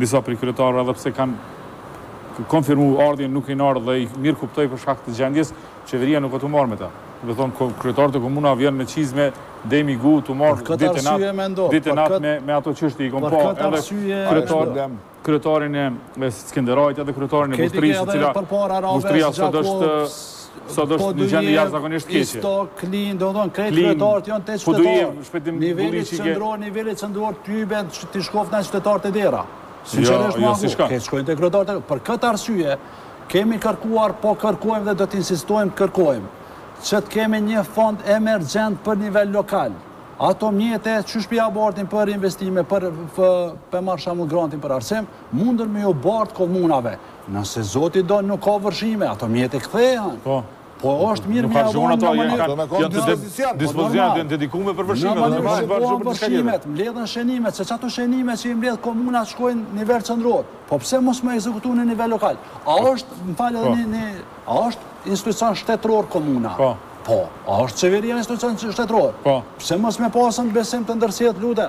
Disa prej kryetarëve edhe pse kanë konfirmu ardhjen nuk kinë ardhë dhe i mirëkuptoj për shkak të gjendjes, qeveria nuk o tu u marrë me ta. Do me thonë kryetarët e komunave janë me çizme, deri n'gju tu u marrë ditë e natë, ditë e natë me ato çështje i kom pa edhe kryetarë, kryetarin e Skenderajt edhe kryetarin e Vushtrrisë e cila Vushtrria sot është Sot është në gjendje jashtëzakonisht keqe. Istog, Klinë, do me thonë krejt kryetarët janë te qytetarë. Niveli qendror, niveli qendror tybe s'i shkojnë qytetarët te dera. Sinqerisht më apo. Krejt shkojnë te kryetarët. Për këtë arsye kemi kërkuar, po kërkojmë dhe do të insistojmë të kërkojmë që të kemi një fond emergjent për nivel lokal. Ato mjete, që s'po i bartin për investime, për për për marr shembull grantin për arsim, mundën me ju bartë komunave. Nëse Zoti do nuk ka vërshime, ato mjete kthehen. Po. Po është mirë me u bon në mënyrë. Me i pasë në dispozicion. Dispozicion të dedikume për vërshime. Në mënyrë që po u bon vërshimet, mbledhen shenimet, se qato shenimet që i mbledhë komunat shkojnë në nivel qëndror. Po pse mos me ekzekutu në nivel lokal? A po. është, më fal edhe po. një, a është institucion shtetror komuna? Po. Po. A është qeveria institucion shtetror? Po. Pse mos me pas një besim të ndërsjellë?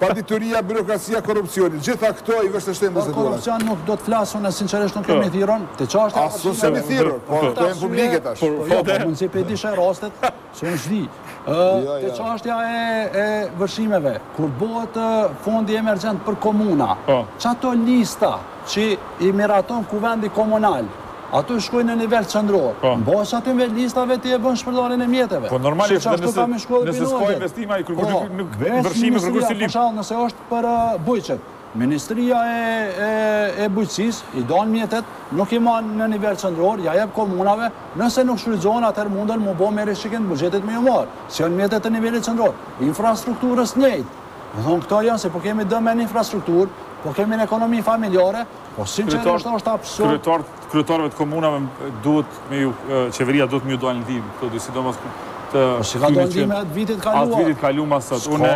Padituria, byrokracia, korrupcioni, gjitha këto i vështirësojnë procedurën. Për korrupcion nuk do të flas unë, sinqerisht nuk jam i thirrur, te çashtja për cilën As unë s'jam i thirrur, po këto janë publike tash. Po jo, po mundësi prej disa rastet, se unë s'di. Te çashtja e vërshimeve, kur bëhet fondi emergjent për komuna, qato lista, Që i miraton Kuvendi Komunal. Ato shkojnë në nivel qendror. Në bazë të atyne listave ti e bën shpërndarjen e mjeteve. Po normalisht dhe nëse nëse s'ka investim ai kërkush nuk nuk vërshime kërkush s'i lyp. Po vetë ministria për shembull nëse është për bujqet. Ministria e e bujqësisë i don mjetet, nuk i marr në nivel qendror, ia jep komunave, nëse nuk shfrytëzohen atëherë munden mu bo me rishikim të buxhetit me ju marr. Se janë mjete të nivelit qendror. Infrastrukturës njëjtë. Me thonë këto janë se po kemi dëme në infrastrukturë, po kemi në ekonomi familjare, po sinqerisht është absurd. Kryetar, kryetarëve të komunave duhet me ju, qeveria duhet me ju dalë ndihmë, këto dy sidomos të po s'i ka dalë ndihmë atë vitit kaluar. Atë vitit kaluar më sot. Unë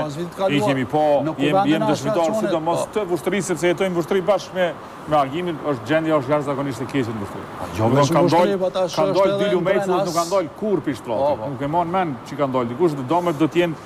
i kemi pa, jem jem dëshmitar sidomos në Vushtrri sepse jetojmë në Vushtrri bashkë me me Agimin, është gjendja është jashtëzakonisht e keqe në Vushtrri. Po jo vetëm kanë dalë, po tash kanë dalë dy lumejtë, nuk kanë dalë kurrë pi shtratit. Po, po. Nuk e mban mend që kanë dalë dikush, do të jenë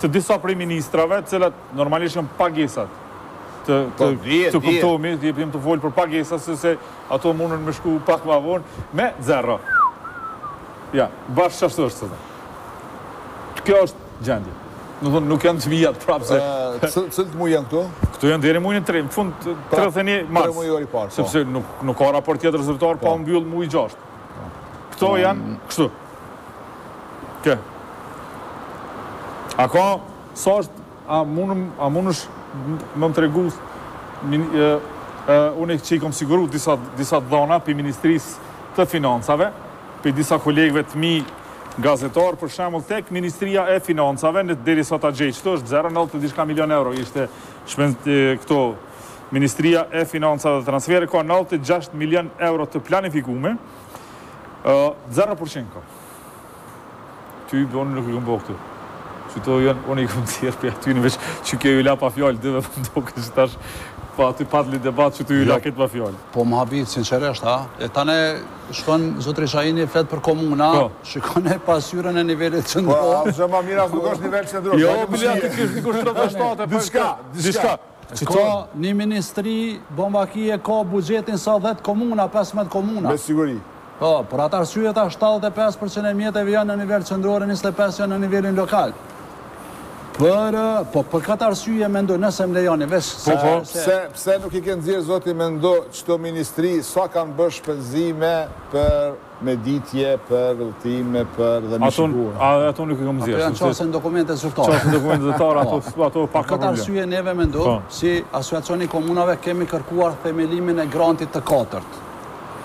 Të disa prej ministrive, të cilat normalisht janë pagesat, të të kuptohemi, jam tu folë për pagesat, sepse ato mundën me shku pak ma vonë, me zero. Ja, bash qashtu është, sëtë. Kjo është gjendje. Me thonë, nuk janë të miat prapë se... Cilët muj janë këto? Këto janë deri mujin tre, në fund 31 mars. Tremujori i parë, po. Sepse nuk ka raport tjetër zyrtar, pa u mbyllë muji gjashtë. Këto janë kështu. Kë. A ka, sa është, a mundëm, a mundësh me më tregu, unë që i kom siguru disa, disa të dhana prej Ministrisë të Financave, prej disa kolegëve të mi gazetarë, për shembull tek Ministria e Financave, në derisa ta gjej qëtu, është 0,90 diçka milion euro, ishte shpend këto, Ministria e Financave dhe Transfere ka nëntëdhjetë e gjashtë milionë euro të planifikume, zero për qind ka. Ty, unë nuk i kam bo këto. Qëto janë, unë i kam nxjerrë prej atyne veç, që kjo ju la pa fjalë, dhe dhe do këtë që tash, po aty pat ni debat që të ju la jo, këtë pa fjalë. Po më habit, sinqerisht, a? E tane, shkon, zotri Shahini, flet për komuna, po. shikone pasqyrën e nivelit qendror. Po, asgjë ma mirë, nuk është niveli qendror. Jo, për një atë kështë, dikush të të shtate, për shka, Qëka ni ministri bon vaki e ka buxhetin sa dhetë komuna pesëmbëdhjetë komuna. Me siguri. Po, për atë arsye tha shtatëdhjetë e pesë për qind e mjeteve janë në nivel qendror e njëzet e pesë janë në nivelin lokal. Për, po për këtë arsye mendoj, nëse më lejoni veç Po, po, pse pse nuk i ke nxjerrë zoti mendo çdo ministri sa kanë bërë shpenzime për Mëditje për udhëtime për dhe me shikuar. Ato, ato nuk i kam nxjerrë. Ato janë qasje në dokumente zyrtare. Qasje në dokumente zyrtare, ato, po. ato pa problem. Për këtë arsye neve mendoj, po. si Asociacioni i Komunave kemi kërkuar themelimin e grantit të katërt.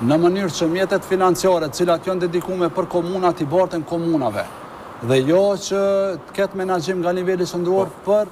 Në mënyrë që mjetet financiare të cilat janë të dedikume për komuna t'i barten komunave dhe jo që të ketë menaxhim nga niveli qendror po. për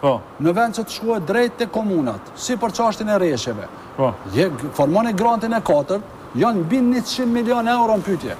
Po. Në vend që të shkohet drejt tek komunat, si për çashtjen e reshjeve. Po. Ju formoni grantin e katërt, jemi mbi njëqind milionë euro në pyetje.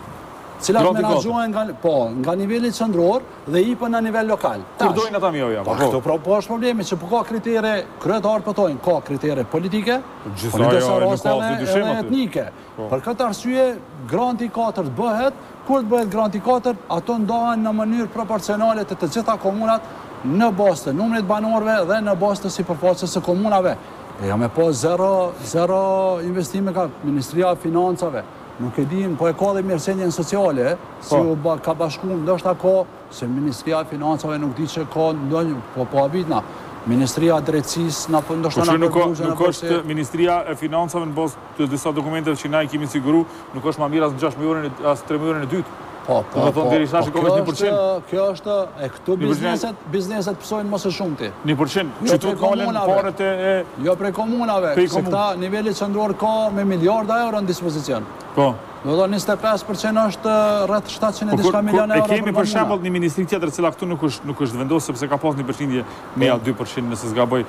Cilat menaxhohen nga, po, nga niveli qendror dhe ipen në nivel lokal. Kur dojnë ata me ua, po. Po, këtu po është problemi që po ka kritere, kryetar, po thonë, ka kritere politike, po në disa raste edhe etnike. Për këtë arsye, granti i katërt bëhet, kur të bëhet granti i katërt, ato ndahen në mënyrë proporcionale te të gjitha komunat në bazë të numrit banorëve dhe në bazë të sipërfaqes së komunave. E jo me pas zero, zero investime ka Ministria e Financave. Nuk e dimë, po e ka dhe mirëqenien sociale, si u bë, ka bashku, ndoshta ka, se Ministria e Financave nuk di që ka ndonjë, po po habitna. Ministria e Drejtësisë na po ndoshta na bën burgje na bën se. Por që nuk është, nuk është Ministria e Financave në bazë Të disa dokumenteve që na i kemi siguru, nuk është ma mirë as në gjashtëmujorin e, as tremujorin e dytë. Po, po, po, po, kjo është, kjo është, e këtu bizneset, bizneset pësojnë më së shumti. Një përqind, që tu t'u nalen paret e, e... Jo prej komunave, se këta nivellit qendror ka me miliarda euro në dispozicion. Po. Do do 25 përqind është rreth 700 e diçka milion euro për komuna. E kemi për shembull një ministri tjetër, cila këtu nuk është, nuk është vendosë, sepse ka pas një përqindje, nja dy përqind nëse s'gaboj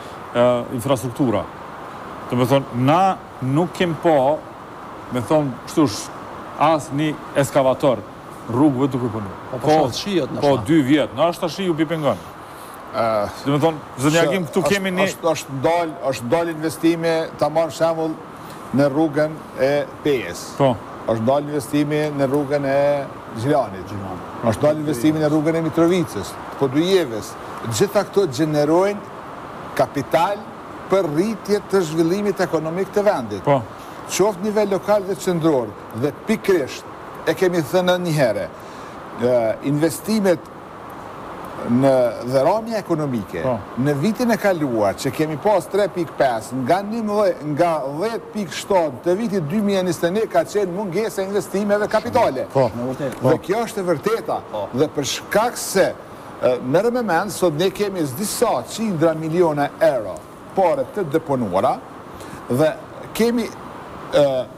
infrastruktura domethënë na nuk kem po me thonë kështu as një ekskavator rrugëve duke punu po, po, po, po dy vjet në ashtë të shi ju pipingon domethënë zotni Agim këtu kemi një është ndalë investimi ta marr shembull në rrugën e Pejës. Po. Është ndalë investimi në rrugën e Gjilanit. Gjilanit. Është ndalë investimi në rrugën e Mitrovicës, të Podujevës. Gjitha këto gjenerojnë kapital për rritje të zhvillimit ekonomik të vendit. Po. Qoftë nivel lokal dhe qendror dhe pikërisht e kemi thënë edhe një herë, investimet Edhe ramja ekonomike, në vitin e kaluar që kemi pas tre pikë pesë nga njëmbëdhjetë nga dhjetë pikë shtatë të vitit dy mijë e njëzet e një ka qenë mungesa e investimeve kapitale. Dhe kjo është e vërteta. Dhe për shkak se merre me mend sot ne kemi disa qindra miliona euro pare të deponuara dhe kemi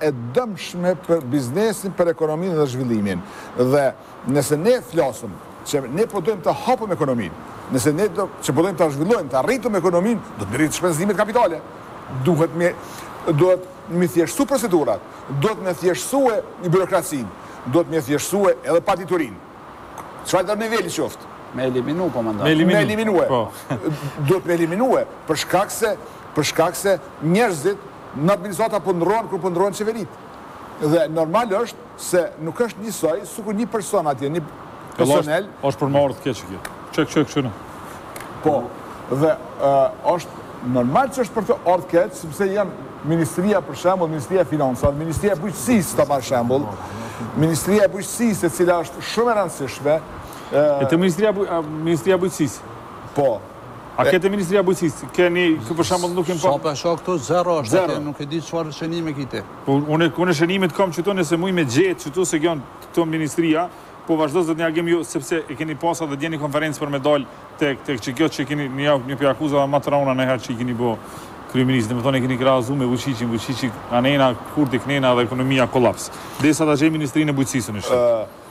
e dëmshme për biznesin, për ekonominë dhe zhvillimin. Dhe nëse ne flasim që ne po dojmë të hapim ekonominë, nëse ne do që po dojmë ta zhvillojmë, ta rritim ekonominë, duhet me i rrit shpenzimet kapitale. Duhet me duhet me thjeshtësu procedurat, duhet me thjeshtësue birokracinë, duhet me thjeshtësue edhe paditurinë. Çfarëdo niveli qoftë. Me eliminu po mendoj. Me eliminue. Duhet me eliminue për shkak se për shkak se njerëzit Në administrata po ndrrohen kur po ndrrohen qeveritë. Dhe normal është, s'e, nuk është njësoj, sikur një person atje, një personel. Valla është për me ardhë keq kjo. Çek çek çuna. Po, dhe është normal që është për të ardhë keq, sepse janë Ministria për shembull, Ministria e Financave, Ministria e Bujqësisë, ta marr shembull, Ministria e Bujqësisë, e cila është shumë e rëndësishme. E te Ministria Ministria e Bujqësisë. Po, A ke te Ministria e Bujqësisë? Ke një, këtë për shembull nuk kemi pa. Sa pesha këtu zero është, zero. Atë, nuk e di çfarë shënime ke ti. Po unë unë shënimet i kam këtu nëse muj me gjet këtu s'e gjoj këtu ministria, po vazhdo zotni Agim ju sepse e keni pasur dhe dje një konferencë për media te te qekjo që keni një javë një pi akuzave më të rëna ni herë që i keni bë kryeministrit, domethënë e keni krahazuar me Vuçiçin, Vuçiçi anena Kurti knena dhe ekonomia kolaps. Derisa ta gjej Ministrinë e Bujqësisë në shtet. Uh,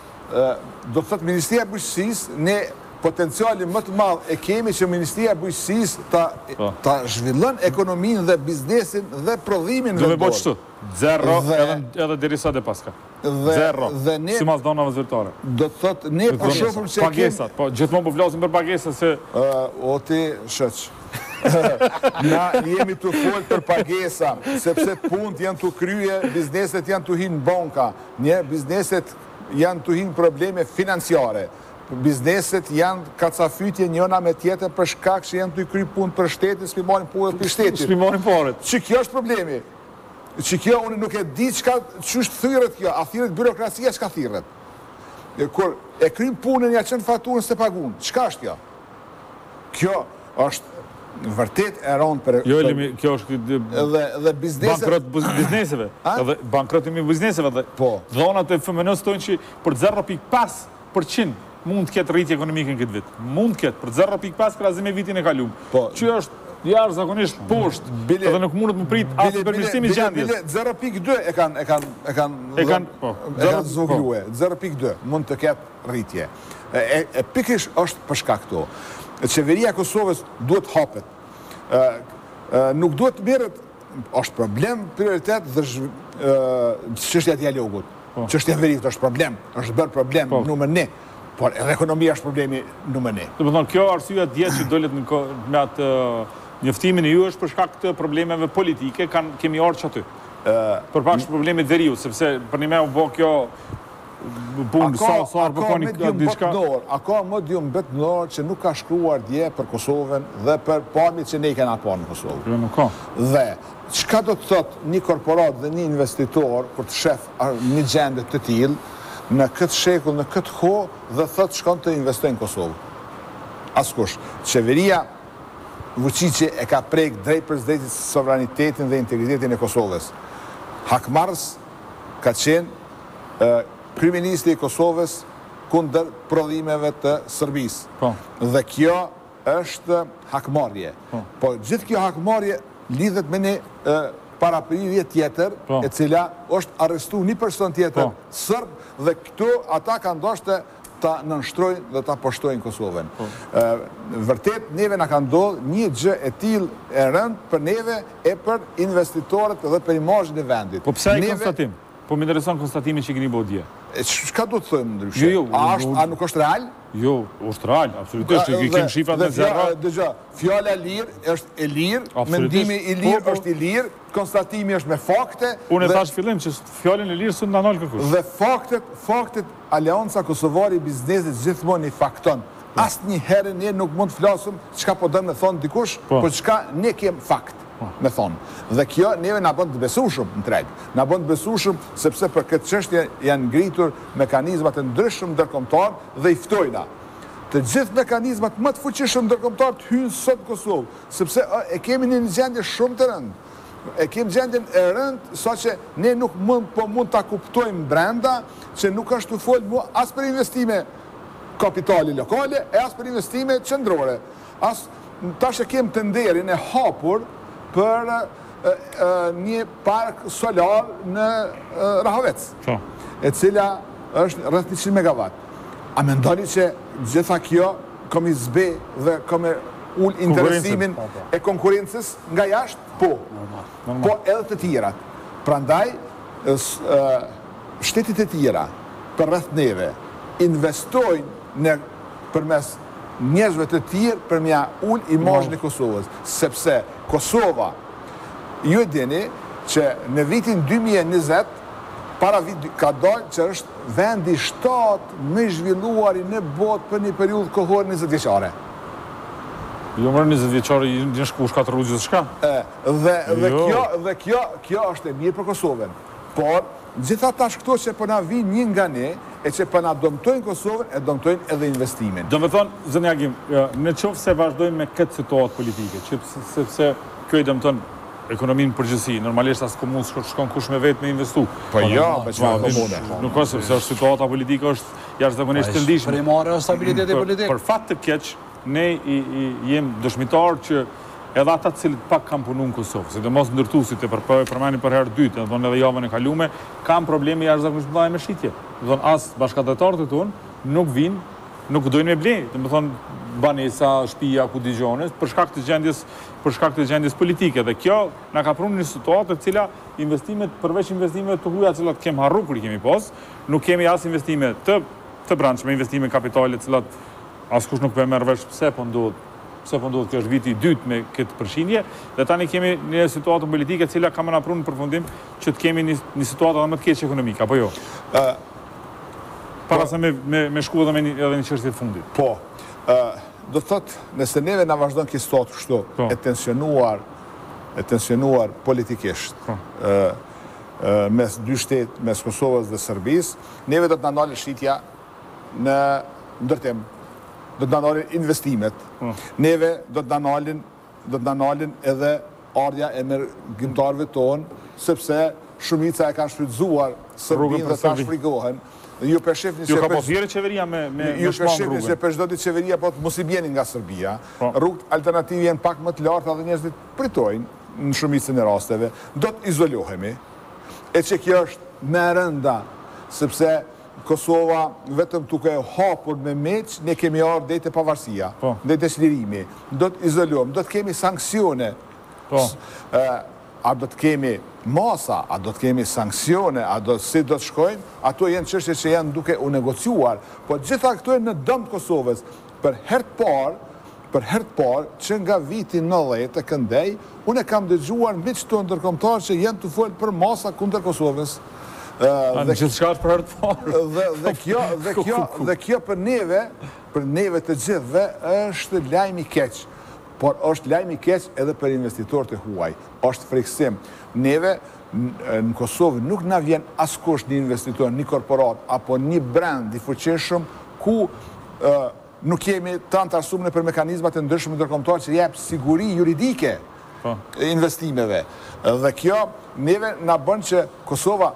do të thotë Ministria e Bujqësisë, ne potencialin më të madh e kemi që Ministria e Bujqësisë ta po. ta zhvillon ekonominë dhe biznesin dhe prodhimin vendor. Domethënë qitu. Zero edhe edhe derisa s'paska. Zero. Dhe ne simas t'dhanave zyrtare. Do të thotë ne po shohim se pagesat, po gjithmonë po flasim për pagesat se, o ti shoq. Na jemi tu folë për pagesa, sepse punët janë të kryme, bizneset janë tu hi n'banka, Bizneset janë tu hi n'probleme financiare. Bizneset janë n'kacafytje njëna me tjetrën për shkak që janë tu kry punë për shtetin s'pi marrin paret pi shtetit. S'pi marrin paret. Qekjo është problemi. Qekjo unë nuk e di çka qysh thirret kjo, a thirret birokracia çka thirret. Kur e kryn punën ja çon faturën s'e pagun. Çka është kjo? Kjo është vërtet e rëndë për... Jo, Elimi, kjo është... Dhe bizneseve... Bankrot bizneseve. Dhe bankrotimi bizneseve. Dhe po. t'dhanat e FMN-së thojnë që për 0.5% mund të ketë rritje ekonomike në këtë vit. Mund të ketë, për 0.5 krahasim me vitin e kalum. Po. Që është jashtëzakonisht poshtë, dhe nuk mundët me pritë as përmirësim i gjendjes. 0.2 e kanë e kanë e kanë e kanë 0.2 po, mund të ketë rritje. E pikërisht është për shkak këto. Qeveria e Kosovës duhet t'hapet. Nuk duhet të merret është problem prioritet dhe çështja e dialogut. Po. Çështja e veriut është problem, është bërë problem po. numër 1. Por edhe ekonomia është problemi numër 1. Domethënë kjo arsyeja dje që dolet në me atë njoftimin e juj është për shkak të problemeve politike, kanë kemi ardhur qaty. Ë, për shkak problemeve t'veriut, sepse përnjime u bë kjo Bum, sa, sa, po koni këtë diçka. A ka medium botëror që nuk ka shkruar dje për Kosovën dhe për pamjet që ne i kena pa në Kosovë? Jo, nuk ka. Dhe, çka do të thot një korporat dhe një investitor kur të shef një gjendje të tillë në këtë shekull, në këtë kohë dhe thot shkon të investoj në Kosovë? Askush. Qeveria Vuçiqit e ka prek drejtpërdrejt sovranitetin dhe integritetin e Kosovës. Hakmarr ka qenë kryeministri i Kosovës kundër prodhimeve të Serbisë. Po. Dhe kjo është hakmarrje. Po. Po gjithë kjo hakmarrje lidhet me një paraprirje tjetër, po. e cila është arrestu një person tjetër po. serb dhe këtu ata kanë dasht të ta nënshtrojnë dhe ta poshtrojnë Kosovën. Po. Vërtet, neve na ka ndodhë një gjë e tillë e rëndë për neve e për investitorët dhe për imazhin e vendit. Po pse ai konstatim? Po më intereson konstatimi që keni bërë dje. Çka do të thojmë ndryshe? Jo, jo, a është a nuk është real? Jo, është real, absolutisht. I kemi shifrat me zero. Dëgjo, fjala e lirë është e lirë, mendimi i lirë po, po. është i lirë. Konstatimi është me fakte. Unë e thashë në fillim që fjalën e lirë s'u ndalon kërkush. Dhe faktet, faktet, Aleanca Kosovare e Biznesit gjithmonë i fakton. Asnjëherë ne nuk mund të flasim çka po don me thonë dikush, por çka ne kemë fakt me thonë. Dhe kjo neve na bën të besueshëm në treg. Na bën të besueshëm sepse për këtë çështje janë ngritur mekanizmat e ndryshëm ndërkombëtarë dhe i ftojna të gjithë mekanizmat më të fuqishëm ndërkombëtarë të hyjnë sot në Kosovë, Sepse e kemi një gjendje shumë të rëndë. E kemi gjendjen e rëndë saqë ne nuk mund po mund ta kuptojmë brenda që nuk është të folë më as për investime kapitale lokale e as për investime qendrore. As tash e kemi tenderin e hapur për një park solar në Rahovec, e cila është rreth njëqind megavat. A mendoni që gjitha kjo ka me zbe dhe ka me ul interesimin e konkurrencës nga jashtë? Po. Po edhe të tjerat. Prandaj shtete e tjera përreth neve investojnë nëpërmes njerëzve të tjerë për me ia ul imazhin Kosovës, sepse Kosova, Ju e dini që në vitin dy mijë e njëzet, para vit dy, ka dalë që është vendi i shtatë më i zhvilluari në botë për një periudhë kohore njëzet vjeçare. Jo more njëzet vjeçare u shkatërru gjithçka. E, dhe dhe Jo. kjo dhe kjo kjo është e mirë për Kosovën. Por, gjithë ata, tash këto qe po na vijnë një nga ne e qe po na dëmtojnë Kosovën e dëmtojnë edhe investimin. Domethonë, zotni Agim, në qoftë se vazhdojmë me këtë situatë politike, që sepse kjo i dëmton ekonominë në përgjithësi, normalisht as komunë s'po të shkon kush me vetë me investu. Po jo, me çfarë komune? Nuk ka sepse është situata politike është jashtëzakonisht e ndishme. Primare është stabiliteti politik. Për fat të keq, Ne jem dëshmitarë që edhe ata të cilët pak kanë punu në Kosovë, sidomos ndërtusit e për, po e përmeni për herë dytë, domethënë edhe javën e kalume, kanë probleme jashtëzakonisht të mëdha me shitje. Domethënë as bashkatdhetarët tonë nuk vinë, nuk dojnë me ble, domethonë banesa, shpia, ku di gjones, për shkak të gjendjes, për shkak të gjendjes politike. Dhe kjo na ka prunë një situatë e cila investimet, përveç investimeve të huja të cilat kemë harru kur i kemi pas, nuk kemi as investime të të brendshme, investime kapitale të cilat Askush nuk po e merr vesh pse po ndodh, pse po ndodh, kjo është viti i dytë me këtë përqindje dhe tani kemi një situatë politike e cila ka me na pru në përfundim që të kemi një, një situatë edhe më të keqe ekonomike, apo jo? Ë para se me me, me shku edhe me një, edhe një çështje të fundit. Po. Ë do të thotë, nëse neve na vazhdon kjo situatë kështu, po. e tensionuar, e tensionuar politikisht. Po. Ë mes dy shtet, mes Kosovës dhe Serbisë, neve do të na ndalë shitja në ndërtim, do të na ndalen investimet, neve do të na ndalin, do të na ndalin edhe ardhja e mërgimtarëve tonë, sepse shumica e kanë shfrytëzuar Serbinë dhe tash frikohen. Ju po e shihni se... Ju ka bërë thirrje qeveria me me shmangë rrugën. Ju po e shihni se për çdo ditë qeveria thotë mos i bini nga Serbia. Rrugët alternative janë pak më të larta dhe njerëzit pritojnë në shumicën e rasteve. Do të izolohemi. E që kjo është më e rënda, sepse Kosova vetëm tu kon e hapur me ecë ne kemi ardh dej te pavarsia dej te çlirimi do të izolohemi do të kemi sanksione a do të kemi masa a do të kemi sanksione a do si do të shkojnë ato janë çështje që janë duke u negociuar po gjitha këto janë në dëm të Kosovës Për herë të parë, për herë të parë, që nga viti nëntëdhjetë e këndej, unë kam dëgjuar miqtë tonë ndërkombëtarë që janë tu folë për masa kundër Kosovës. Ëh, dhe gjithçka është për herë të parë. Dhe dhe kjo dhe kjo dhe kjo për neve, për neve të gjithëve është lajm i keq. Por është lajm i keq edhe për investitorët e huaj. Është frikësim. Neve Në Kosovë nuk na vjen askush një investitor, një korporatë apo një brend i fuqishëm ku nuk jemi të anëtarësuar nëpër mekanizmat e ndryshëm ndërkombëtarë që jep siguri juridike investimeve. Dhe kjo neve na bën që Kosova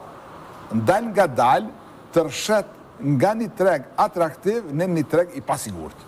dalngadalë të rrëshqet nga një treg atraktiv në një treg i pasigurt.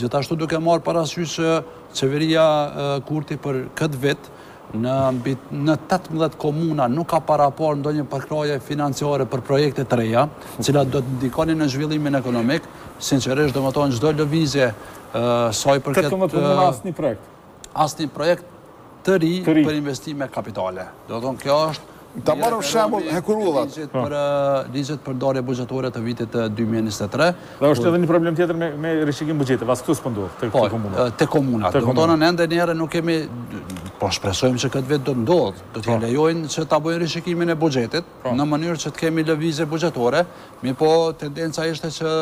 Gjithashtu duke marrë parasysh që Qeveria Kurti për këtë vit në mbi tetëmbëdhjetë komuna nuk ka paraparë ndonjë përkrahje financiare për projekte të reja, të cilat do të ndikonin në zhvillimin ekonomik, sinqerisht domethënë çdo lëvizje e saj për këtë Tetëmbëdhjetë komuna asnjë projekt. asnjë projekt të ri për investime kapitale. Domethënë kjo është Ta marrëm shembull hekurudhat. Po. Për ligjin për ndarje buxhetore të vitit 2023. Dhe është edhe një problem tjetër me me rishikim buxheti, pse këtu s'po ndodh tek po, komuna. Te komuna. Domethënë ne ende njëherë nuk kemi po shpresojmë që këtë vit do të ndodh, do të po. lejojnë që ta bëjnë rishikimin e buxhetit po. në mënyrë që të kemi lëvizje buxhetore, mirëpo tendenca ishte që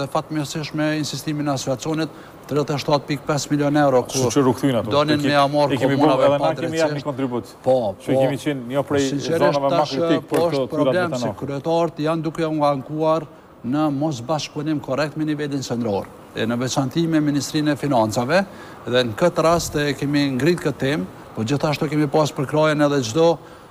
dhe fatmirësisht me insistimin e asociacionit tridhjetë e shtatë pikë pesë milionë euro ku donin me ia marrë komunave padrejtësisht. Po, po, po, po sinqerisht tash po është problem se kryetarët janë duke u ankuar në mosbashkëpunim korrekt me nivelin qendror, e në veçanti me Ministrinë e Financave, dhe në këtë rast e kemi ngritë këtë temë, po gjithashtu kemi pas përkrahjen edhe çdo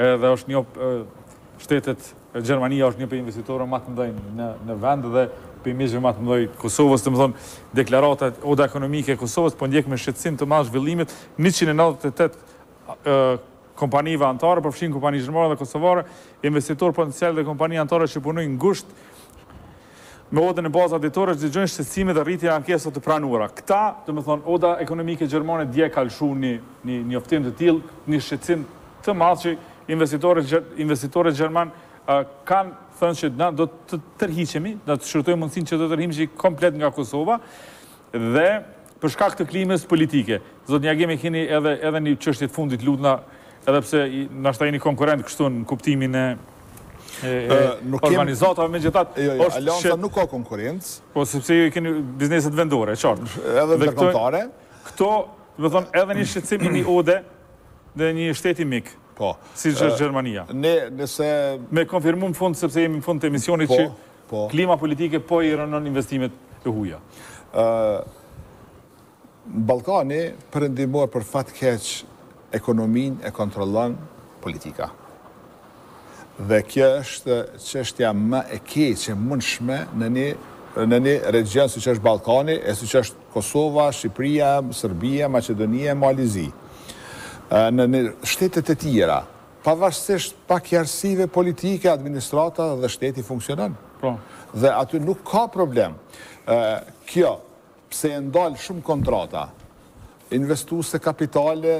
Edhe është një shtetet Gjermania është një prej investitorëve më të mëdhenj në, në vend dhe prej miqve më të mëdhenj të Kosovës, domethënë deklarata oda ekonomike e Kosovës, po ndjek me shqetësim të madh zhvillimet 198 uh, kompanive anëtare, përfshirë kompani gjermane dhe kosovare, investitorë potencialë dhe kompani anëtare që punojnë ngushtë Me odën në baza ditore dëgjojnë shqetësime dhe rritje të ankesave të pranuara. Këta, domethënë oda ekonomike gjermane dje ka lëshuar një një njoftim të tillë, një shqetësim të madh që investitorët investitorët gjermanë kanë thënë që na do të tërhiqemi, do të shqyrtojmë mundësinë që të tërhiqemi komplet nga Kosova dhe Për shkak të klimës politike. Zotni Agim e keni edhe edhe një çështje të fundit ju lutna, edhe pse ndoshta jeni konkurrent kështu në kuptimin e e organizatave, megjithatë jo, jo, është Aleanca nuk ka konkurrencë. Po sepse ju keni bizneset vendore, qartë. Edhe ndërkombëtare. Këto, domethënë edhe një shqetësim i një ode dhe një shteti mik. Po. Siç është Gjermania. Ne nëse Ma konfirmoni në fund sepse jemi në fund të emisionit po. që Klima politike po i rënon investimet e huja. Ballkani Perëndimor për fat keq ekonominë e kontrollon politika. Dhe kjo është çështja më e keqe e mundshme në një në një regjion siç është Ballkani e siç është Kosova, Shqipëria, Serbia, Maqedonia e Mali i Zi. Në shtetet e tjera, Pavarësisht paqartësive politike, administrata dhe shteti funksionon. Po. Dhe aty nuk ka problem. Kjo, pse janë ndalë shumë kontrata, investuese kapitale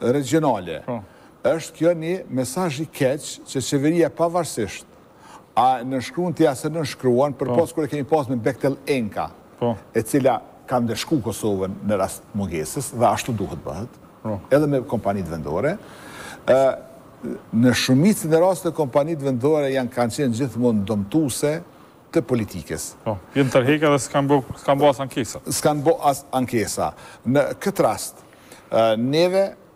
regjionale. Po. Është kjo një mesazh i keq që qeveria pavarësisht A nënshkruan ti a s'e nënshkruan, për pos kur e kemi pas me Bektel Enka, e cila ka ndëshkue Kosovën në rast të mungesës dhe ashtu duhet bëhet, po. edhe me kompanitë vendore, në shumicën e rasteve kompanitë vendore janë kanë qenë gjithmonë dëmtuese të politikës. Po, janë tërhekë dhe s'kanë bo, s'kanë bo as ankesa. S'kanë bo as ankesa. Në këtë rast, neve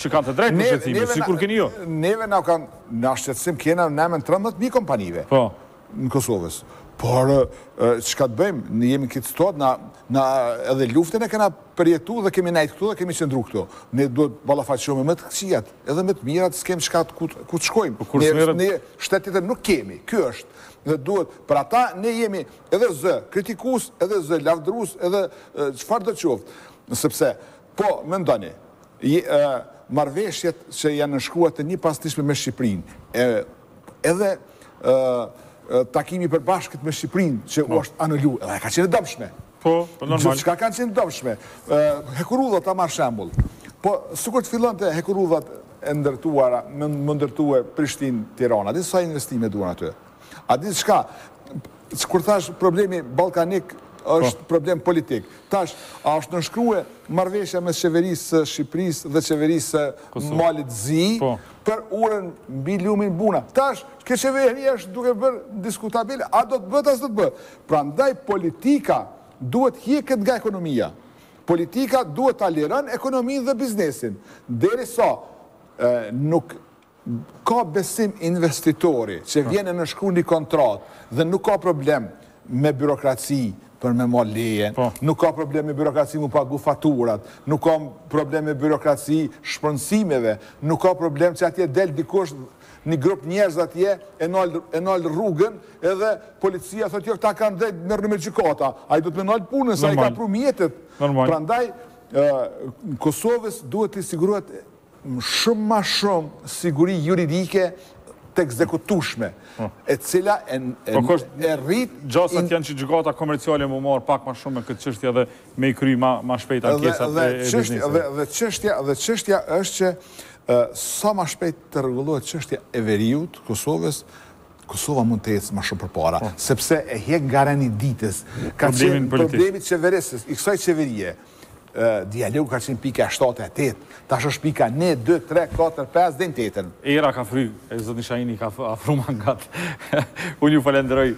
Që kanë të drejtë për shqetësime, sikur keni ju. Neve na kanë, na shqetësim kena në emën të 13.000 kompanive. Po. Të Kosovës. Por, çka të bëjmë, ne jemi në këtë situatë, na, na, edhe luftën e kena përjetu dhe kemi nejt këtu dhe kemi qëndru këtu. Ne duhet të ballafaqohemi me të këqijat, edhe me të mirat, s'kem çka të ku, ku të shkojmë. Po, ne, ne shtet tjetër nuk kemi, ky është. Dhe duhet, për ata ne jemi edhe zë kritikues, edhe zë lavdërues, edhe çfarëdo qoftë. Sepse, Po, mendoni, marrëveshjet që janë nënshkruar të njëpasnjëshme me Shqipërinë, e edhe takimi i përbashkët me Shqipërinë që është anulu, edhe ajo ka qenë e domosdoshme. Po, po normal. Gjithçka kanë qenë të domosdoshme. Hekurudhat ta marr shembull. Po, sikur të fillonte hekurudhat e ndërtuara, me ndërtue Prishtinë-Tirana, di sa investime duhen aty? A dini çka, sikur thash problemi ballkanik është problem politik. Tash, a është nënshkrue marrëveshja mes qeverisë së Shqipërisë dhe qeverisë së Malit të Zi për urën mbi lumin Buna? Tash, kjo qeveri është duke bërë diskutabil a do të bëhet a s'do të bëhet. Prandaj politika duhet të hiqet nga ekonomia. Politika duhet ta lirojë ekonominë dhe biznesin. Derisa nuk Ka besim investitori që vjen e nënshkruan një kontratë dhe nuk ka problem me byrokraci për me marrë lejen, nuk ka problem me byrokraci me u pagu faturat, nuk ka problem me byrokraci të shpronësimeve, nuk ka problem që atje del dikush, një grup njerëz atje e nal rrugën edhe policia thotë jo këta kanë drejt merruni me gjykata, ai duhet me nal punën se ai ka pru mjetet, prandaj Kosovës duhet t'i sigurohet shumë ma shumë siguri juridike të ekzekutueshme, e cila e rrit... Gjasat janë që gjykata komerciale m'u marrë pak ma shumë me këtë çështje dhe me i kry ma shpejt ankesat e bizneseve. Dhe çështja është që sa ma shpejt të rregullohet çështja e veriut të Kosovës, Kosova mund të ecë ma shumë përpara, sepse e hek nga reni i ditës, ka qenë problemi i qeverisë, i kësaj qeverie, Dialogu ka qenë pika e shtatë e e tetë, tash është pika një, dy, tre, katër, pesë, dhe në tetën. Era ka fry, e zotni Shahini ka fry ma nga të. Unë ju falenderoj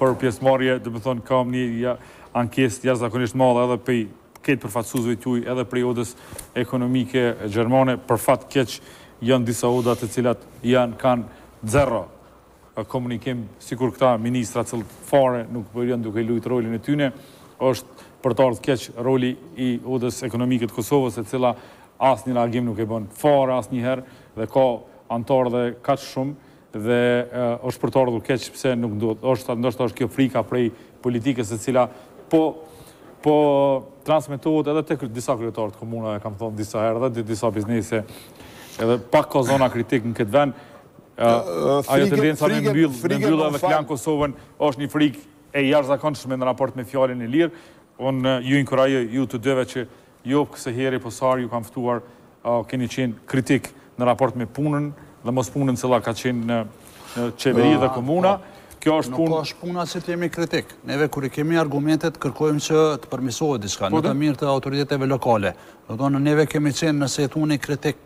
për pjesëmarrje, domethënë kam një ankesë jashtëzakonisht të madhe edhe prej këtyre përfaqësuesve tuaj edhe prej odës ekonomike Gjermane, për fat keq janë disa oda të cilat janë kanë zero komunikim sikur këta ministra të cilët fare nuk po janë duke lujt rolin e tyne, është për t'ardhë keq roli i Odës Ekonomike të Kosovës e cila asnjë reagim nuk e bën fare asnjëherë dhe ka anëtarë dhe kaq shumë dhe është për t'ardhur keq pse nuk ndoshta është kjo frika prej politikës e cila po po transmetohet edhe tek disa kryetarë komuna, e kam thonë disa herë dhe disa biznese edhe pak ka zëra kritikë në këtë vend, Ajo tendenca me mbyllë edhe krejt Kosovën është një frikë e jashtëzakonshme në raport me fjalën e lirë. Unë ju inkurajoj ju të dyve që jo kësaj here po sa herë ju kam ftuar keni qenë kritikë në raport me punën dhe mospunën e cila ka qenë në qeveri dhe komuna. Kjo është puna. Nuk është puna që të jemi kritikë. Neve kur i kemi argumentet kërkojmë që të përmirësohet diçka, në të mirë të autoriteteve lokale. Do të thonë neve kemi qenë nëse i thoni kritikë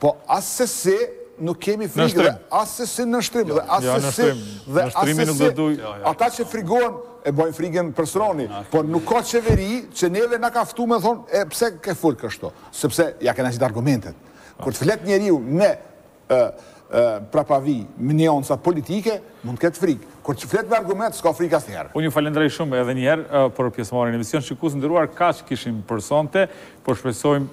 Po assesi nuk kemi frikë dhe assesi nënshtrim dhe assesi dhe assesi ata që frigohen e bajnë frikën personi por nuk ka qeveri që neve na ka ftu me thonë e pse ke fol kështu sepse i kena gjithë argumentet kur të flet njeriu me prapavijë me nuanca politike mund të ketë frikë kur të flet me argument s'ka frikë asnjëherë. Unë ju falenderoj shumë edhe një herë për pjesëmarrjen në emision shikues të nderuar kaq kishim për sonte por shpresojmë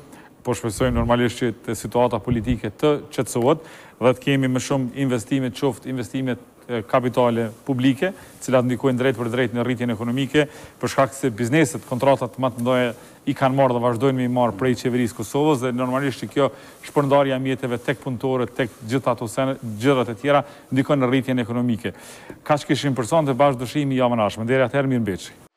Po shpresojmë normalisht që të situata politike të qetësohet dhe të kemi më shumë investime qoftë investime kapitale publike, të cilat ndikojnë drejtpërdrejt në rritjen ekonomike, për shkak se bizneset kontratat më të mëdha i kanë marrë dhe vazhdojnë me i marrë prej Qeverisë së Kosovës dhe normalisht që kjo shpërndarja e mjeteve tek punëtorët, tek të gjitha ato sene, gjërat e tjera ndikon në rritjen ekonomike. Kaq kishim për sonte, bashkë do shihemi javën e ardhshme. Deri atëherë, mirëmbeçi.